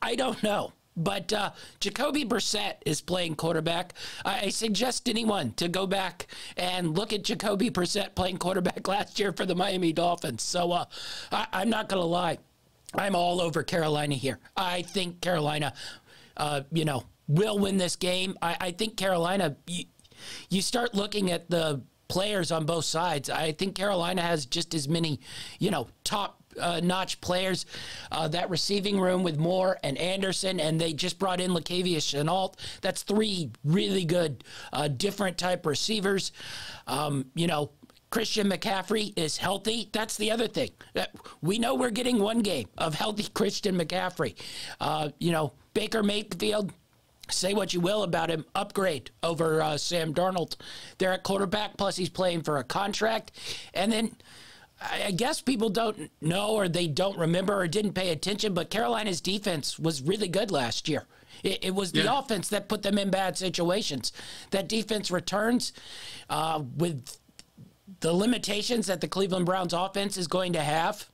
I don't know. But uh, Jacoby Brissett is playing quarterback. I, suggest anyone to go back and look at Jacoby Brissett playing quarterback last year for the Miami Dolphins. So uh, I, I'm not going to lie. I'm all over Carolina here. I think Carolina, uh, you know, will win this game. I, I think Carolina, you start looking at the players on both sides. I think Carolina has just as many, you know, top uh, notch players. Uh, that receiving room with Moore and Anderson, and they just brought in Laviska Shenault. That's three really good, uh, different type receivers. Um, you know, Christian McCaffrey is healthy. That's the other thing. We know we're getting one game of healthy Christian McCaffrey. Uh, you know, Baker Mayfield, say what you will about him, upgrade over uh, Sam Darnold. They're at quarterback, plus he's playing for a contract. And then I guess people don't know or they don't remember or didn't pay attention, but Carolina's defense was really good last year. It, it was the yeah. offense that put them in bad situations. That defense returns uh, with the limitations that the Cleveland Browns offense is going to have.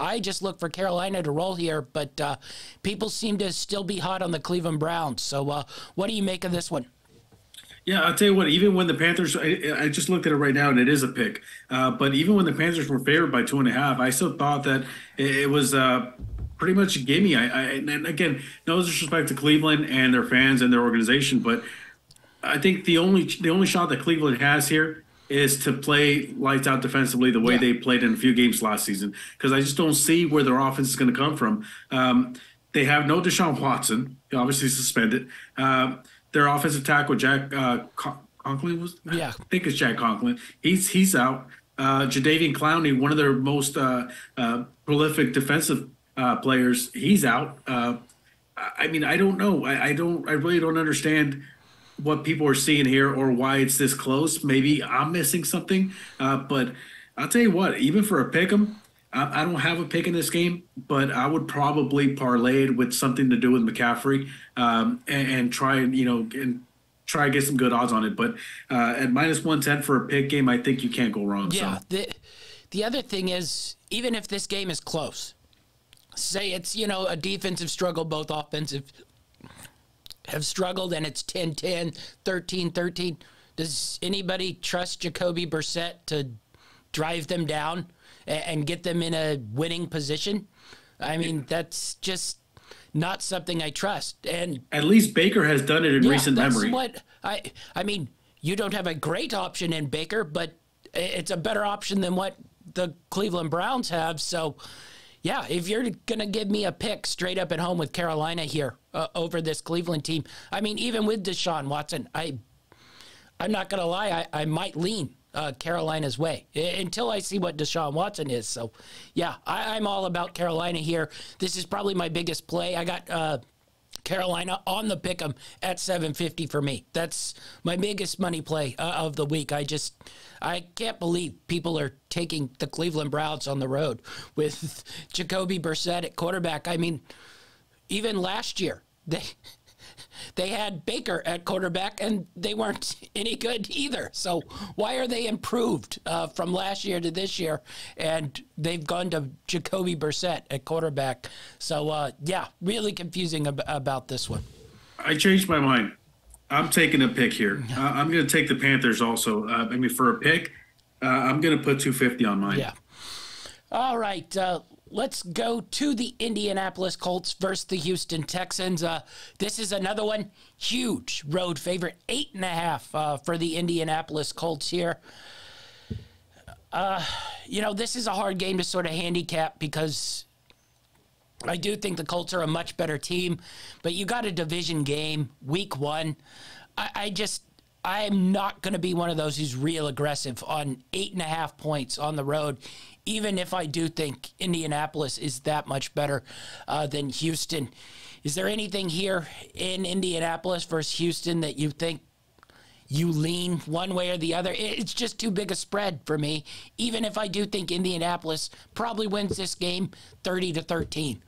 I just look for Carolina to roll here, but uh, people seem to still be hot on the Cleveland Browns. So, uh, what do you make of this one? Yeah, I'll tell you what. Even when the Panthers, I, I just looked at it right now, and it is a pick. Uh, but even when the Panthers were favored by two and a half, I still thought that it, it was uh, pretty much a gimme. I, I, and again, no disrespect to Cleveland and their fans and their organization, but I think the only the only shot that Cleveland has here is to play lights out defensively the way yeah. they played in a few games last season because I just don't see where their offense is going to come from. Um, they have no Deshaun Watson, obviously suspended. Uh, their offensive tackle Jack uh, Conklin was, yeah, I think it's Jack Conklin. He's he's out. Uh, Jadeveon Clowney, one of their most uh, uh, prolific defensive uh, players, he's out. Uh, I mean, I don't know. I, I don't. I really don't understand what people are seeing here or why it's this close. Maybe I'm missing something. Uh, but I'll tell you what, even for a pick 'em, I, I, don't have a pick in this game, but I would probably parlay it with something to do with McCaffrey um, and, and, try and, you know, and try to get some good odds on it. But uh, at minus 110 for a pick game, I think you can't go wrong. Yeah. So. The, the other thing is, even if this game is close, say it's, you know, a defensive struggle, both offensive have struggled and it's 10 10, 13 13. Does anybody trust Jacoby Brissett to drive them down and, and get them in a winning position? I mean, that's just not something I trust. And at least Baker has done it in yeah, recent that's memory. What I I mean, you don't have a great option in Baker, but it's a better option than what the Cleveland Browns have. So yeah, if you're going to give me a pick straight up at home with Carolina here uh, over this Cleveland team, I mean, even with Deshaun Watson, I, I'm not going to lie, I, I might lean uh, Carolina's way until I see what Deshaun Watson is. So, yeah, I, am all about Carolina here. This is probably my biggest play. I got uh, Carolina on the pick 'em at 750 for me. That's my biggest money play uh, of the week. I just I can't believe people are taking the Cleveland Browns on the road with Jacoby Brissett at quarterback. I mean, even last year they they had Baker at quarterback, and they weren't any good either. So why are they improved uh, from last year to this year? And they've gone to Jacoby Brissett at quarterback. So uh, yeah, really confusing ab- about this one. I changed my mind. I'm taking a pick here. Uh, I'm going to take the Panthers also. Uh, I mean, for a pick, uh, I'm going to put 250 on mine. Yeah. All right. Uh, let's go to the Indianapolis Colts versus the Houston Texans. Uh, this is another one, huge road favorite, eight and a half uh, for the Indianapolis Colts here. Uh, you know, this is a hard game to sort of handicap because I do think the Colts are a much better team, but you got a division game, week one. I, I just I am not going to be one of those who's real aggressive on eight and a half points on the road, even if I do think Indianapolis is that much better uh, than Houston. Is there anything here in Indianapolis versus Houston that you think you lean one way or the other? It's just too big a spread for me, even if I do think Indianapolis probably wins this game 30 to 13.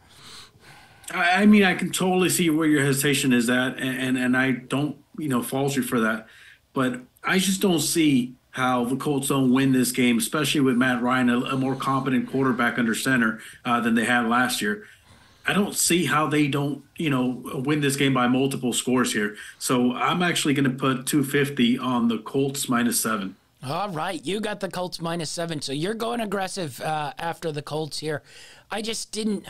I mean, I can totally see where your hesitation is at, and, and, and I don't, you know, fault you for that. But I just don't see how the Colts don't win this game, especially with Matt Ryan, a, a more competent quarterback under center uh, than they had last year. I don't see how they don't, you know, win this game by multiple scores here. So I'm actually going to put 250 on the Colts minus seven. All right, you got the Colts minus seven, so you're going aggressive uh, after the Colts here. I just didn't,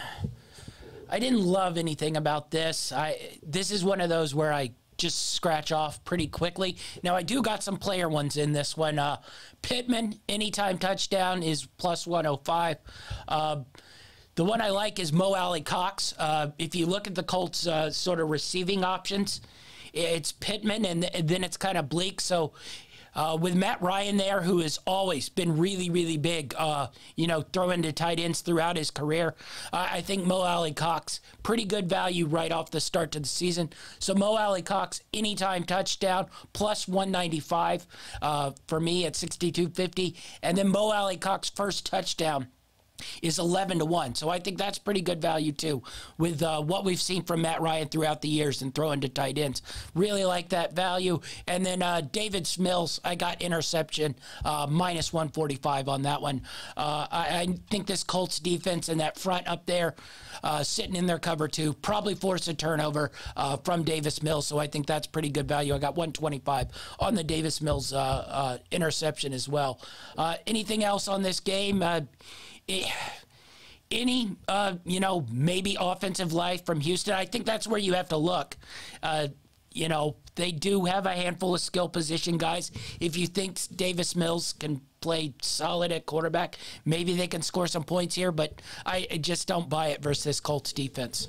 I didn't love anything about this. I this is one of those where I just scratch off pretty quickly. Now I do got some player ones in this one. Uh, Pittman anytime touchdown is plus 105. Uh, the one I like is Mo Alie-Cox. Uh, if you look at the Colts' uh, sort of receiving options, it's Pittman and, th- and then it's kind of bleak. So uh, with Matt Ryan there, who has always been really, really big, uh, you know, throwing to tight ends throughout his career. I think Mo Alie-Cox, pretty good value right off the start to the season. So Mo Alie-Cox, anytime touchdown, plus 195 uh, for me at 62.50. And then Mo Alie-Cox, first touchdown is 11 to 1. So I think that's pretty good value too with uh, what we've seen from Matt Ryan throughout the years and throwing to tight ends. Really like that value. And then uh, Davis Mills, I got interception uh, minus 145 on that one. Uh, I, I, think this Colts defense and that front up there uh, sitting in their cover two probably force a turnover uh, from Davis Mills. So I think that's pretty good value. I got 125 on the Davis Mills interception as well. anything else on this game? Any, uh, you know, maybe offensive life from Houston. I think that's where you have to look. Uh, you know, they do have a handful of skill position guys. If you think Davis Mills can play solid at quarterback, maybe they can score some points here, but I, just don't buy it versus this Colts defense.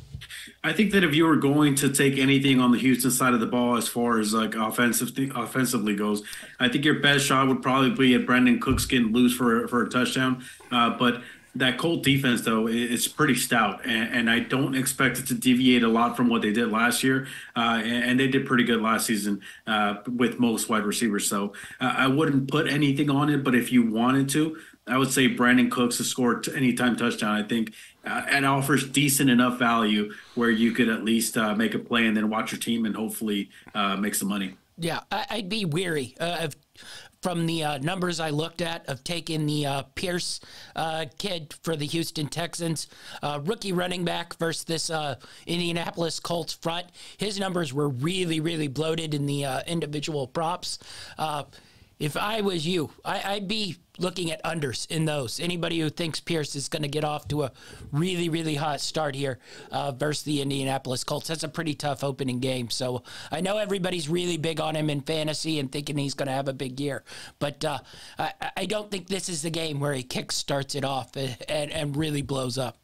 I think that if you were going to take anything on the Houston side of the ball as far as like offensive offensively goes, I think your best shot would probably be at Brandin Cooks getting loose for for a touchdown. Uh, but that Colt defense, though, is pretty stout, and, and, I don't expect it to deviate a lot from what they did last year. Uh, and, and, they did pretty good last season uh, with most wide receivers. So uh, I wouldn't put anything on it, but if you wanted to, I would say Brandin Cooks to score t- anytime touchdown. I think uh, and offers decent enough value where you could at least uh, make a play and then watch your team and hopefully uh, make some money. Yeah, I, would be weary of from the uh, numbers I looked at of taking the uh, Pierce uh, kid for the Houston Texans, uh, rookie running back versus this uh, Indianapolis Colts front. His numbers were really, really bloated in the uh, individual props if I was you, I, would be looking at unders in those. Anybody who thinks Pierce is going to get off to a really, really hot start here uh, versus the Indianapolis Colts, that's a pretty tough opening game. So I know everybody's really big on him in fantasy and thinking he's going to have a big year, but uh, I, I, don't think this is the game where he kick starts it off and, and, and really blows up.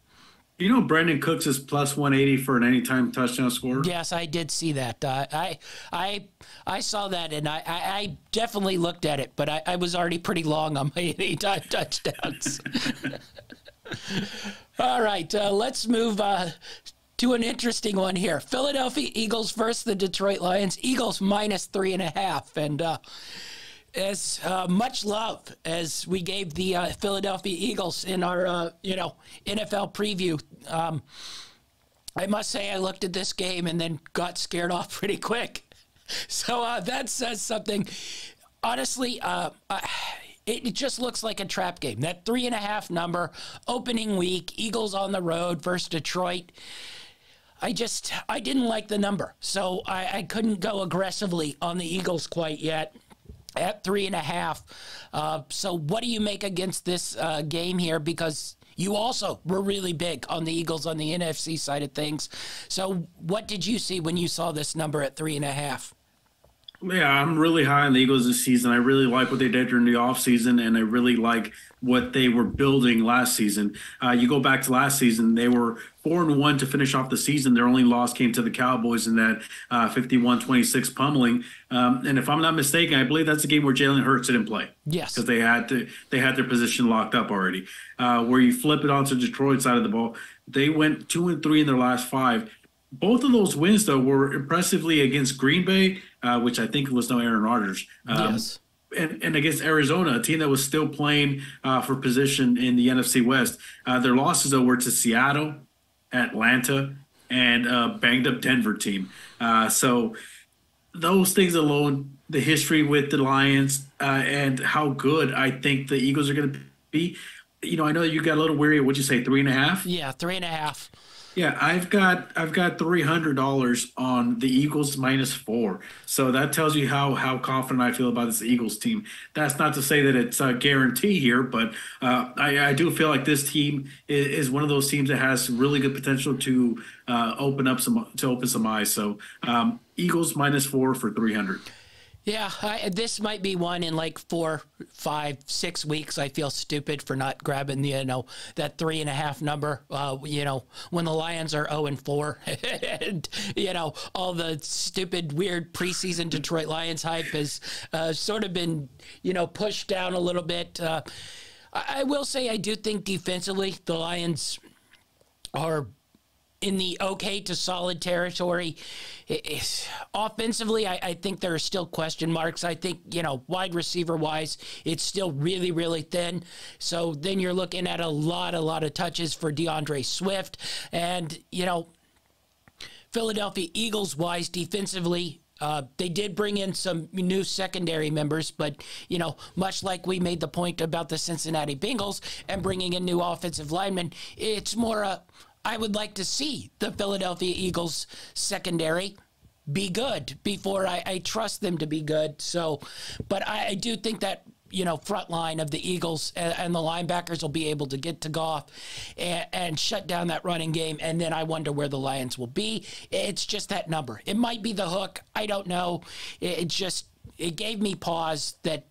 You know, Brandin Cooks is plus 180 for an anytime touchdown score. Yes, I did see that. Uh, I, I, I saw that, and I, I, I definitely looked at it, but I, I, was already pretty long on my anytime touchdowns. All right, uh, let's move uh, to an interesting one here. Philadelphia Eagles versus the Detroit Lions. Eagles minus three and a half, and uh, as uh, much love as we gave the uh, Philadelphia Eagles in our uh, you know NFL preview. Um, I must say I looked at this game and then got scared off pretty quick. So uh, that says something. Honestly, uh, it just looks like a trap game. That three and a half number, opening week, Eagles on the road versus Detroit. I just I didn't like the number, so I, I couldn't go aggressively on the Eagles quite yet at three and a half. Uh, so, what do you make against this uh, game here? Because you also were really big on the Eagles on the NFC side of things. So, what did you see when you saw this number at three and a half? Yeah, I'm really high on the Eagles this season. I really like what they did during the offseason, and I really like what they were building last season. Uh, you go back to last season, they were four and one to finish off the season. Their only loss came to the Cowboys in that uh, 51-26 pummeling. Um, and if I'm not mistaken, I believe that's the game where Jalen Hurts didn't play. Yes, because they had to they had their position locked up already. Uh, where you flip it onto Detroit side of the ball, they went two and three in their last five. Both of those wins, though, were impressively against Green Bay, uh, which I think was no Aaron Rodgers. Um, yes. And, and, against Arizona, a team that was still playing uh, for position in the NFC West. Uh, their losses, though, were to Seattle, Atlanta, and a banged up Denver team. Uh, so those things alone, the history with the Lions, uh, and how good I think the Eagles are going to be. You know, I know you got a little weary. What'd you say, three and a half? Yeah, three and a half. Yeah, I've got I've got three hundred dollars on the Eagles minus four. So that tells you how how confident I feel about this Eagles team. That's not to say that it's a guarantee here, but uh, I, I do feel like this team is, is, one of those teams that has really good potential to uh, open up some to open some eyes. So um, Eagles minus four for three hundred. Yeah, I, this might be one in like four, five, six weeks. I feel stupid for not grabbing the you know that three and a half number. Uh, you know when the Lions are zero and four, and you know all the stupid, weird preseason Detroit Lions hype has uh, sort of been you know pushed down a little bit. Uh, I, I will say I do think defensively the Lions are in the okay to solid territory. It's, offensively, I, I, think there are still question marks. I think, you know, wide receiver wise, it's still really, really thin. So then you're looking at a lot, a lot of touches for D'Andre Swift. And, you know, Philadelphia Eagles wise, defensively, uh, they did bring in some new secondary members, but you know, much like we made the point about the Cincinnati Bengals and bringing in new offensive linemen, it's more a I would like to see the Philadelphia Eagles secondary be good before I, I trust them to be good. So, but I, I, do think that you know front line of the Eagles and, and the linebackers will be able to get to Goff and, and, shut down that running game. And then I wonder where the Lions will be. It's just that number. It might be the hook. I don't know. It, it just it gave me pause that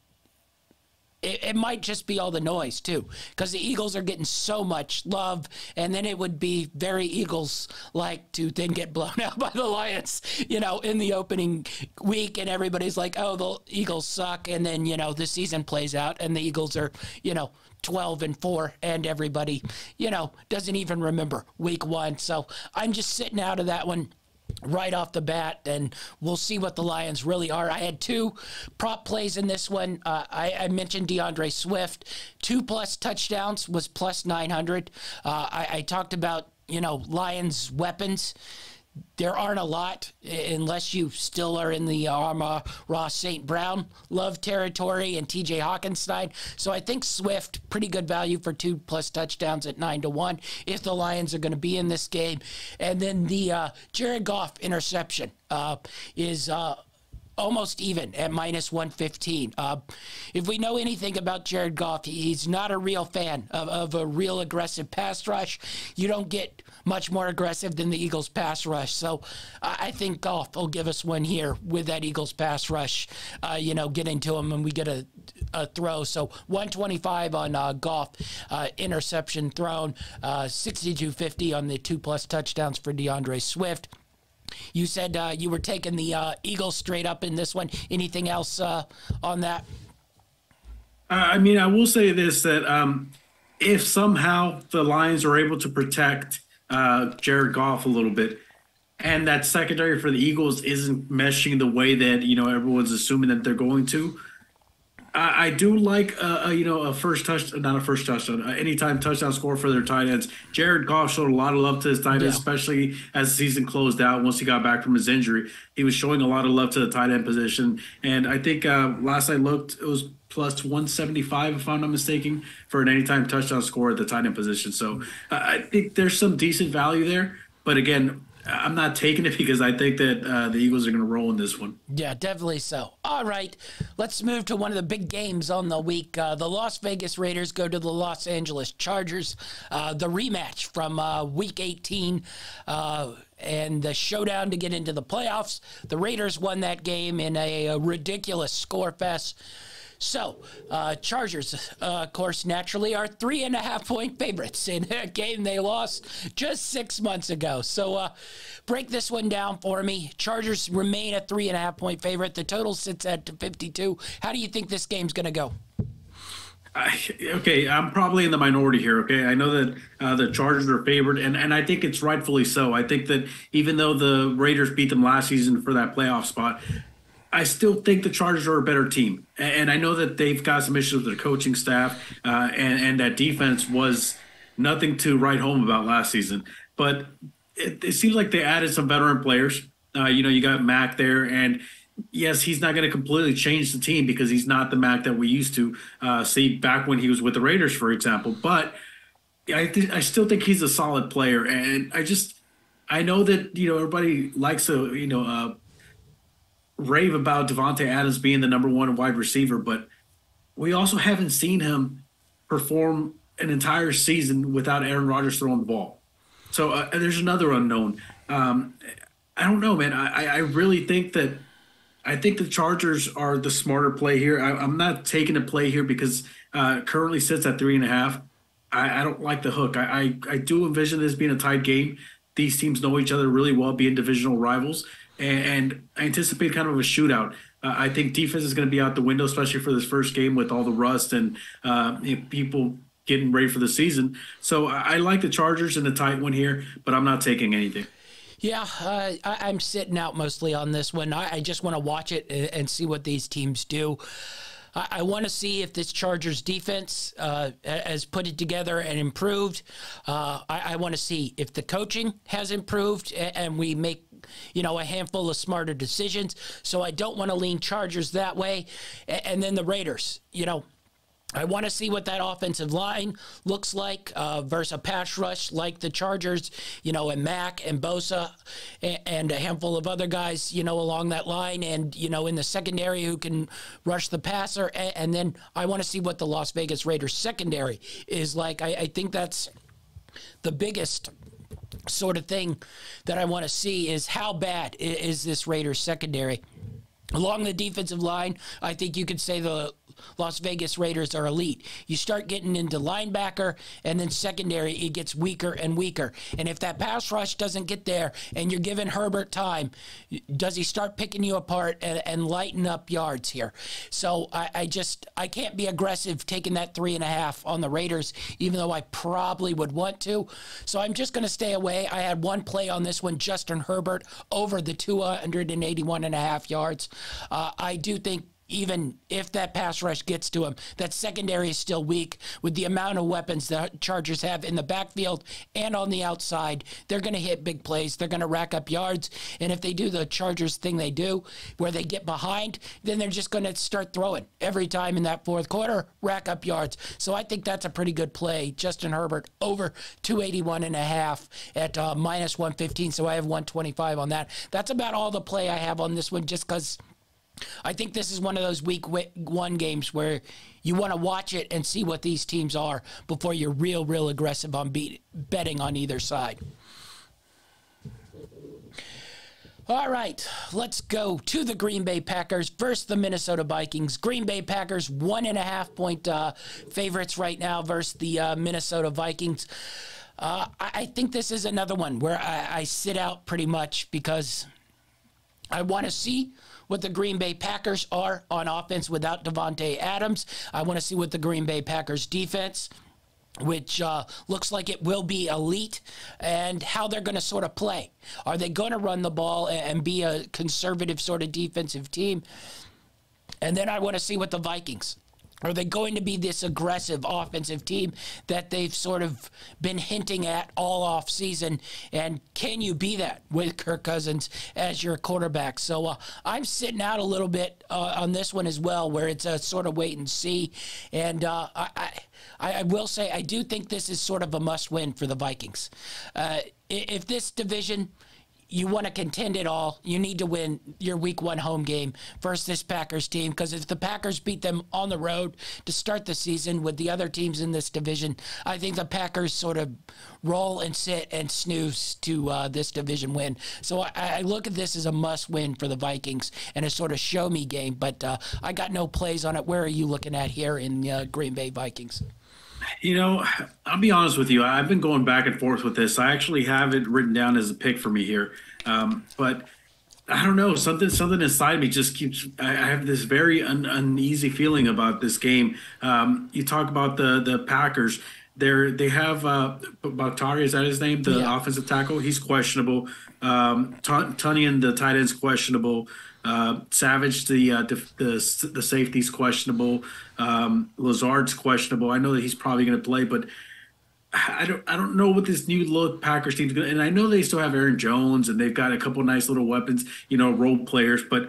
it, it, might just be all the noise too, because the Eagles are getting so much love, and then it would be very Eagles like to then get blown out by the Lions, you know, in the opening week, and everybody's like, "Oh, the Eagles suck," and then you know the season plays out, and the Eagles are, you know, 12 and 4 and everybody you know doesn't even remember week 1 so i'm just sitting out of that one right off the bat, and we'll see what the Lions really are. I had two prop plays in this one. Uh, I, I, mentioned D'Andre Swift, two plus touchdowns was plus 900. Uh, I, I talked about, you know, Lions' weapons there aren't a lot unless you still are in the Arma Ross St. Brown love territory and TJ Hockenson. So I think Swift, pretty good value for two plus touchdowns at nine to one if the Lions are going to be in this game. And then the uh, Jared Goff interception uh, is. Uh, almost even at minus 115. Uh, if we know anything about Jared Goff, he's not a real fan of, of a real aggressive pass rush. You don't get much more aggressive than the Eagles pass rush. So I think Goff will give us one here with that Eagles pass rush, uh, you know, getting to him and we get a, a throw. So 125 on uh, Goff, uh, interception thrown, uh, 6250 on the two plus touchdowns for D'Andre Swift. You said uh, you were taking the uh, Eagles straight up in this one. Anything else uh, on that? I mean, I will say this that um, if somehow the Lions are able to protect uh, Jared Goff a little bit, and that secondary for the Eagles isn't meshing the way that you know everyone's assuming that they're going to, I, I do like a, a, you know a first touch, not a first touchdown, uh, anytime touchdown score for their tight ends. Jared Goff showed a lot of love to his tight ends, yeah. especially as the season closed out. Once he got back from his injury, he was showing a lot of love to the tight end position. And I think uh, last I looked, it was plus 175 if I'm not mistaken for an anytime touchdown score at the tight end position. So uh, I think there's some decent value there. But again, I'm not taking it because I think that uh, the Eagles are going to roll in this one. Yeah, definitely so. All right, let's move to one of the big games on the week. Uh, the Las Vegas Raiders go to the Los Angeles Chargers. Uh, the rematch from uh, Week 18 uh, and the showdown to get into the playoffs. The Raiders won that game in a, a ridiculous score fest. So, uh, Chargers, uh, of course, naturally are three and a half point favorites in a game they lost just six months ago. So, uh, break this one down for me. Chargers remain a three and a half point favorite. The total sits at 52. How do you think this game's going to go? Okay, I'm probably in the minority here. Okay, I know that uh, the Chargers are favored, and, and I think it's rightfully so. I think that even though the Raiders beat them last season for that playoff spot, I still think the Chargers are a better team, and I know that they've got some issues with their coaching staff, uh, and and that defense was nothing to write home about last season. But it, it seems like they added some veteran players. Uh, you know, you got Mack there, and yes, he's not going to completely change the team because he's not the Mack that we used to uh, see back when he was with the Raiders, for example. But I th- I still think he's a solid player, and I just I know that you know everybody likes to you know uh, rave about Davante Adams being the number one wide receiver, but we also haven't seen him perform an entire season without Aaron Rodgers throwing the ball. So uh, there's another unknown. Um, I don't know, man. I, I really think that I think the Chargers are the smarter play here. I, am not taking a play here because uh, currently sits at three and a half. I, I don't like the hook. I, I, I do envision this being a tight game. These teams know each other really well, being divisional rivals, and, I anticipate kind of a shootout. Uh, I think defense is going to be out the window, especially for this first game with all the rust and uh, people getting ready for the season. So I, I like the Chargers in the tight one here, but I'm not taking anything. Yeah, uh, I, am sitting out mostly on this one. I, I just want to watch it and, and, see what these teams do. I, I want to see if this Chargers defense uh, has put it together and improved. Uh, I, I want to see if the coaching has improved and, and we make you know, a handful of smarter decisions. So I don't want to lean Chargers that way. And then the Raiders, you know, I want to see what that offensive line looks like uh, versus a pass rush like the Chargers, you know, and Mack and Bosa and, and, a handful of other guys, you know, along that line and, you know, in the secondary who can rush the passer. And, and then I want to see what the Las Vegas Raiders secondary is like. I, I think that's the biggest sort of thing that I want to see is how bad is this Raiders secondary. Along the defensive line, I think you could say the Las Vegas Raiders are elite. You start getting into linebacker and then secondary, it gets weaker and weaker. And if that pass rush doesn't get there and you're giving Herbert time, does he start picking you apart and, and lighten up yards here? So I, I just I can't be aggressive taking that three and a half on the Raiders, even though I probably would want to. So I'm just going to stay away. I had one play on this one, Justin Herbert over the 281 and a half yards. Uh, I do think even if that pass rush gets to him. That secondary is still weak with the amount of weapons the Chargers have in the backfield and on the outside. They're going to hit big plays. They're going to rack up yards. And if they do the Chargers thing they do, where they get behind, then they're just going to start throwing every time in that fourth quarter, rack up yards. So I think that's a pretty good play. Justin Herbert over 281 and a half at uh, minus 115. So I have 125 on that. That's about all the play I have on this one just because I think this is one of those week one games where you want to watch it and see what these teams are before you're real, real aggressive on betting on either side. All right, let's go to the Green Bay Packers versus the Minnesota Vikings. Green Bay Packers, one and a half point uh, favorites right now versus the uh, Minnesota Vikings. Uh, I, I, think this is another one where I, I sit out pretty much because I want to see what the Green Bay Packers are on offense without Davante Adams. I want to see what the Green Bay Packers defense which uh, looks like it will be elite, and how they're going to sort of play. Are they going to run the ball and be a conservative sort of defensive team? And then I want to see what the Vikings are they going to be this aggressive offensive team that they've sort of been hinting at all off season? And can you be that with Kirk Cousins as your quarterback? So uh, I'm sitting out a little bit uh, on this one as well, where it's a sort of wait and see. And uh, I, I, I, will say I do think this is sort of a must win for the Vikings. Uh, if this division you want to contend it all, you need to win your week one home game versus this Packers team. Because if the Packers beat them on the road to start the season with the other teams in this division, I think the Packers sort of roll and sit and snooze to uh, this division win. So I, I, look at this as a must win for the Vikings and a sort of show me game. But uh, I got no plays on it. Where are you looking at here in uh, Green Bay Vikings? You know, I'll be honest with you. I've been going back and forth with this. I actually have it written down as a pick for me here, um, but I don't know. Something, something inside me just keeps. I, have this very un, uneasy feeling about this game. Um, you talk about the the Packers. They're they have uh, Bakhtiari. Is that his name? The yeah. offensive tackle. He's questionable. Um, Tonyan, the tight end's questionable. Uh, Savage, the, uh, the the the safety's questionable. Um, Lazard's questionable. I know that he's probably going to play, but I don't I don't know what this new look Packers team's going to. And I know they still have Aaron Jones and they've got a couple nice little weapons, you know, role players, but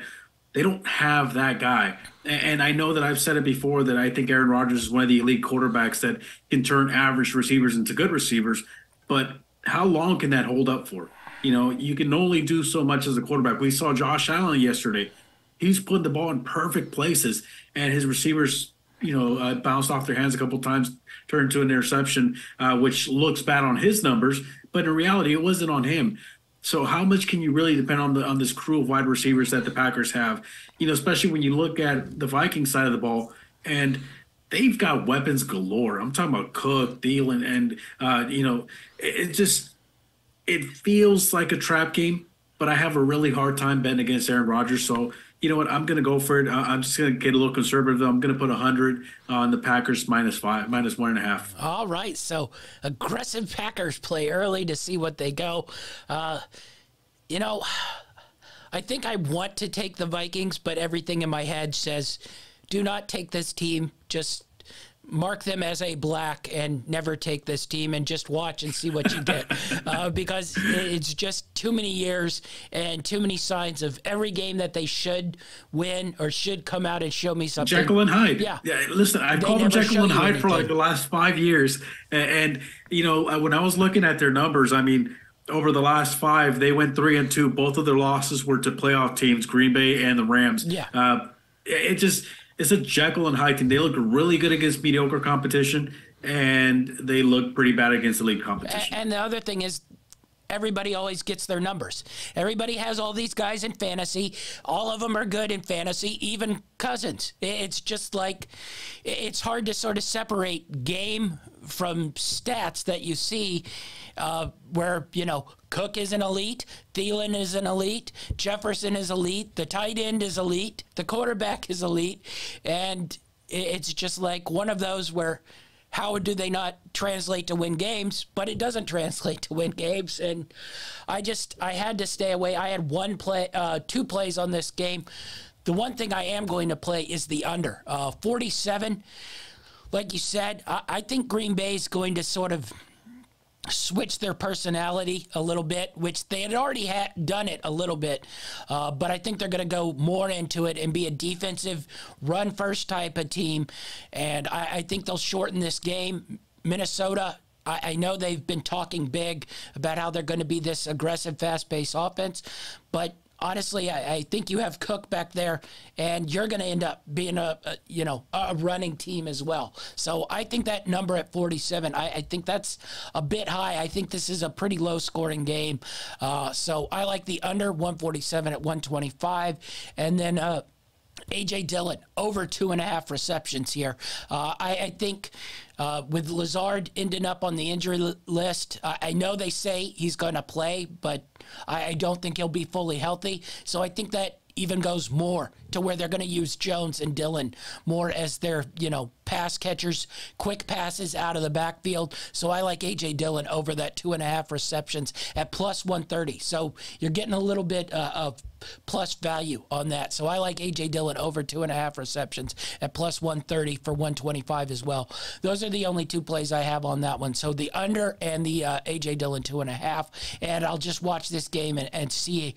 they don't have that guy. And I know that I've said it before that I think Aaron Rodgers is one of the elite quarterbacks that can turn average receivers into good receivers. But how long can that hold up for? you know, you can only do so much as a quarterback. We saw Josh Allen yesterday. He's putting the ball in perfect places, and his receivers, you know, uh, bounced off their hands a couple times, turned to an interception, uh, which looks bad on his numbers, but in reality, it wasn't on him. So how much can you really depend on the on this crew of wide receivers that the Packers have? You know, especially when you look at the Viking side of the ball and they've got weapons galore. I'm talking about Cook, Thielen, and uh, you know, it, it just it feels like a trap game. But I have a really hard time betting against Aaron Rodgers. So you know what? I'm going to go for it. I'm just going to get a little conservative. I'm going to put 100 on the Packers minus five, minus one and a half. All right. So aggressive Packers play early to see what they go. Uh, you know, I think I want to take the Vikings, but everything in my head says do not take this team. Just mark them as a black and never take this team and just watch and see what you get uh, because it's just too many years and too many signs of every game that they should win or should come out and show me something. Jekyll and Hyde. Yeah. yeah listen, I've called them Jekyll and Hyde for like the last five years. And, and, you know, when I was looking at their numbers, I mean, over the last five, they went three and two. Both of their losses were to playoff teams, Green Bay and the Rams. Yeah. Uh, it just – it's a Jekyll and Hyde team. They look really good against mediocre competition, and they look pretty bad against the elite competition. And the other thing is, everybody always gets their numbers. Everybody has all these guys in fantasy. All of them are good in fantasy, even Cousins. It's just like it's hard to sort of separate game from stats that you see uh, where, you know, Cook is an elite, Thielen is an elite, Jefferson is elite, the tight end is elite, the quarterback is elite. And it's just like one of those where how do they not translate to win games? But it doesn't translate to win games. And i just i had to stay away. I had one play uh, two plays on this game. The one thing i am going to play is the under uh, 47 like you said I, I think green bay is going to sort of switch their personality a little bit, which they had already had done it a little bit. Uh, but I think they're going to go more into it and be a defensive run first type of team. And I, I think they'll shorten this game. Minnesota. I, I know they've been talking big about how they're going to be this aggressive, fast paced offense, but honestly, I, I, think you have Cook back there, and you're going to end up being a, a, you know a running team as well. So I think that number at 47, I, I think that's a bit high. I think this is a pretty low scoring game. Uh, so I like the under 147 at 125, and then. Uh, AJ Dillon over two and a half receptions here. Uh, I, I, think uh, with Lazard ending up on the injury list, I know they say he's going to play, but I, I don't think he'll be fully healthy. So I think that even goes more to where they're going to use Jones and Dillon more as their, you know, pass catchers, quick passes out of the backfield. So I like A.J. Dillon over that two and a half receptions at plus 130. So you're getting a little bit uh, of plus value on that. So I like A.J. Dillon over two and a half receptions at plus 130 for 125 as well. Those are the only two plays I have on that one. So the under and the uh, A.J. Dillon two and a half. And I'll just watch this game and, and see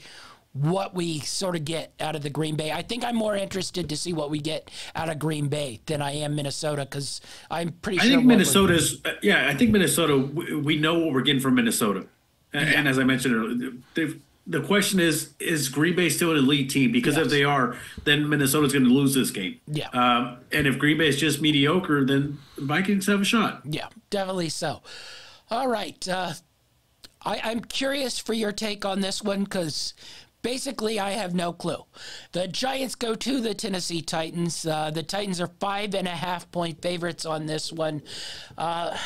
what we sort of get out of the Green Bay. I think I'm more interested to see what we get out of Green Bay than I am Minnesota because I'm pretty I sure. I think Minnesota's, uh, yeah, I think Minnesota, we, we, know what we're getting from Minnesota. And, yeah. and as I mentioned earlier, the question is, is Green Bay still an elite team? Because yes. if they are, then Minnesota's going to lose this game. Yeah. Um, and if Green Bay is just mediocre, then Vikings have a shot. Yeah, definitely so. All right. Uh, I, I'm curious for your take on this one because Basically, I have no clue. The Giants go to the Tennessee Titans. Uh, the Titans are five and a half point favorites on this one. Uh,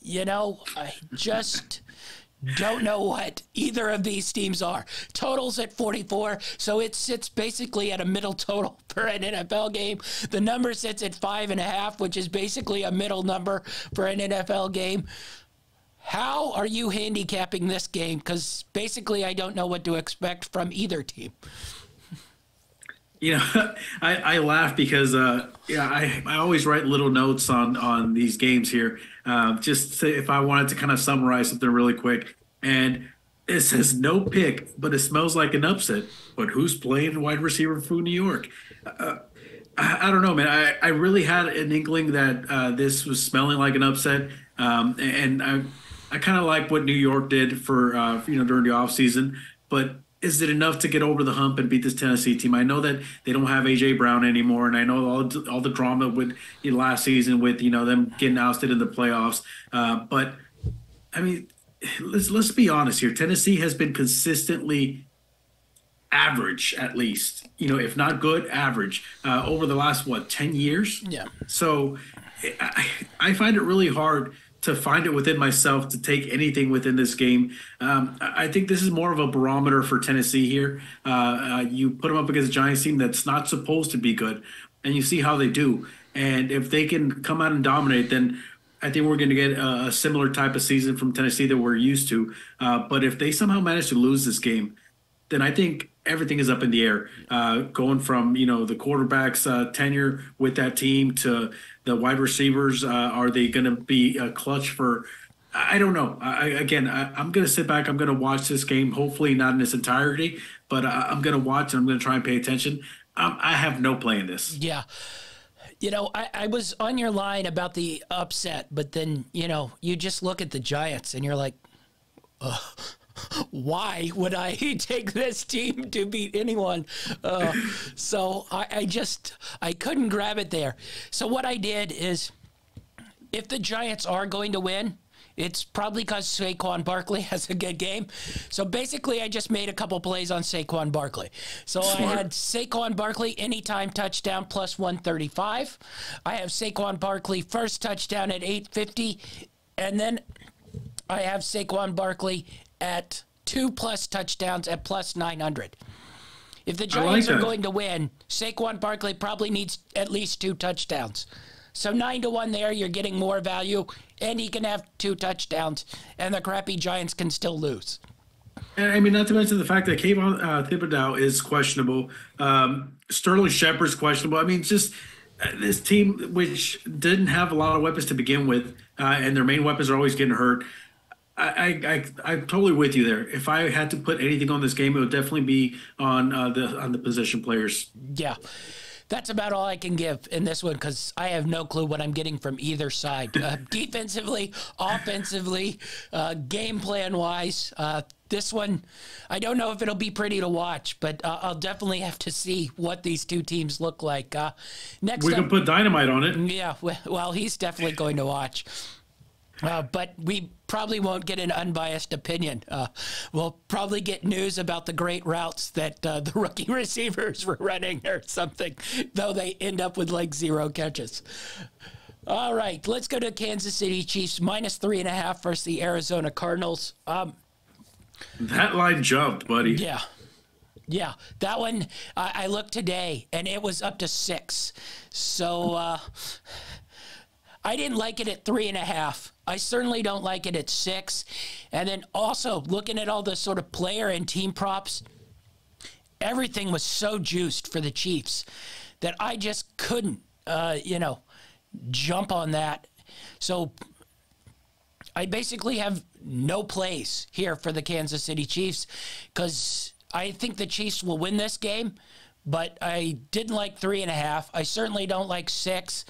you know, I just don't know what either of these teams are. Totals at 44, so it sits basically at a middle total for an NFL game. The number sits at five and a half, which is basically a middle number for an NFL game. How are you handicapping this game? Because basically, I don't know what to expect from either team. You know, I, I laugh because uh, yeah, I, I always write little notes on on these games here, uh, just to, if I wanted to kind of summarize something really quick. And it says no pick, but it smells like an upset. But who's playing wide receiver for New York? Uh, I, I, don't know, man. I, I really had an inkling that uh, this was smelling like an upset, um, and I I kind of like what New York did for uh, you know during the offseason, but is it enough to get over the hump and beat this Tennessee team? I know that they don't have AJ Brown anymore, and I know all all the drama with you know, last season with you know them getting ousted in the playoffs. Uh, but I mean, let's let's be honest here. Tennessee has been consistently average, at least you know, if not good, average uh, over the last what ten years. Yeah. So I, I find it really hard to find it within myself to take anything within this game. Um, I think this is more of a barometer for Tennessee here. Uh, uh, you put them up against a Giants team that's not supposed to be good, and you see how they do. And if they can come out and dominate, then I think we're going to get a, a similar type of season from Tennessee that we're used to. Uh, but if they somehow manage to lose this game, then I think everything is up in the air. Uh, going from you know the quarterback's uh, tenure with that team to the wide receivers, uh, are they going to be a clutch for? I don't know. I, again, I, am going to sit back. I'm going to watch this game. Hopefully, not in its entirety, but I, am going to watch and I'm going to try and pay attention. Um, I have no play in this. Yeah. You know, I, I was on your line about the upset, but then, you know, you just look at the Giants and you're like, why would I take this team to beat anyone? Uh, so I, I just I couldn't grab it there. So what I did is, if the Giants are going to win, it's probably because Saquon Barkley has a good game. So basically, I just made a couple plays on Saquon Barkley. So Smart. I had Saquon Barkley anytime touchdown plus 135. I have Saquon Barkley first touchdown at 850. And then I have Saquon Barkley at two plus touchdowns at plus 900. If the Giants like are going to win, Saquon Barkley probably needs at least two touchdowns. So nine to one there, you're getting more value, and he can have two touchdowns, and the crappy Giants can still lose. And I mean, not to mention the fact that Kayvon uh, Thibodeaux is questionable. Um, Sterling Shepard's questionable. I mean, just uh, this team, which didn't have a lot of weapons to begin with, uh, and their main weapons are always getting hurt. I, I, I, am totally with you there. If I had to put anything on this game, it would definitely be on uh, the on the position players. Yeah, that's about all I can give in this one because I have no clue what I'm getting from either side, uh, defensively, offensively, uh, game plan wise. Uh, this one, I don't know if it'll be pretty to watch, but uh, I'll definitely have to see what these two teams look like. Uh, next, we can put dynamite on it. Yeah, well, he's definitely going to watch. Uh, but we probably won't get an unbiased opinion. Uh, we'll probably get news about the great routes that uh, the rookie receivers were running or something, though they end up with like zero catches. All right, let's go to Kansas City Chiefs minus three and a half versus the Arizona Cardinals. Um, that line jumped, buddy. Yeah. Yeah, that one I looked today and it was up to six. So uh, I didn't like it at three and a half. I certainly don't like it at six. And then also looking at all the sort of player and team props, everything was so juiced for the Chiefs that I just couldn't, uh, you know, jump on that. So I basically have no plays here for the Kansas City Chiefs because I think the Chiefs will win this game, but I didn't like three and a half. I certainly don't like six.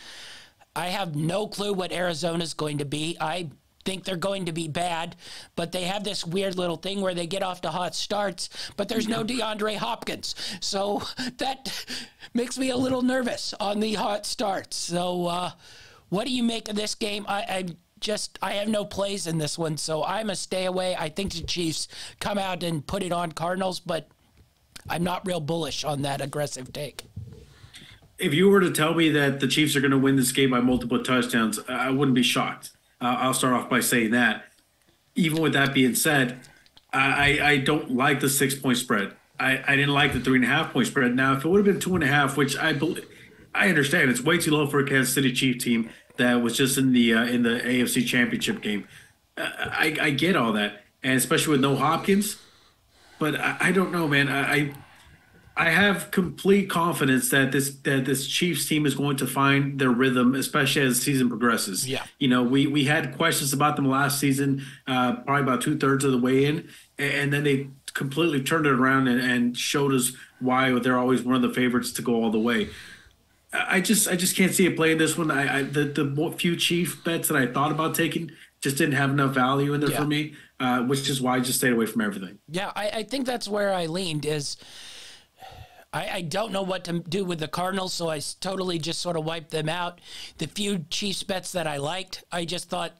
I have no clue what Arizona's going to be. I think they're going to be bad, but they have this weird little thing where they get off to hot starts, but there's no DeAndre Hopkins. So that makes me a little nervous on the hot starts. So, uh, what do you make of this game? I, I just I have no plays in this one, so I'm a stay away. I think the Chiefs come out and put it on Cardinals, but I'm not real bullish on that aggressive take if you were to tell me that the Chiefs are going to win this game by multiple touchdowns, I wouldn't be shocked. Uh, I'll start off by saying that. Even with that being said, I, I don't like the six point spread. I, I didn't like the three and a half point spread. Now, if it would have been two and a half, which I believe, I understand it's way too low for a Kansas City Chief team that was just in the uh, in the AFC Championship game. I, I get all that, and especially with no Hopkins. But I, I don't know, man. I I have complete confidence that this that this Chiefs team is going to find their rhythm, especially as the season progresses. Yeah, you know, we we had questions about them last season, uh, probably about two thirds of the way in, and then they completely turned it around and, and showed us why they're always one of the favorites to go all the way. I just I just can't see it playing this one. I, I the the few Chief bets that I thought about taking just didn't have enough value in there Yeah. for me, uh, which is why I just stayed away from everything. Yeah, I, I think that's where I leaned is I, I don't know what to do with the Cardinals, so I totally just sort of wiped them out. The few Chiefs bets that I liked, I just thought,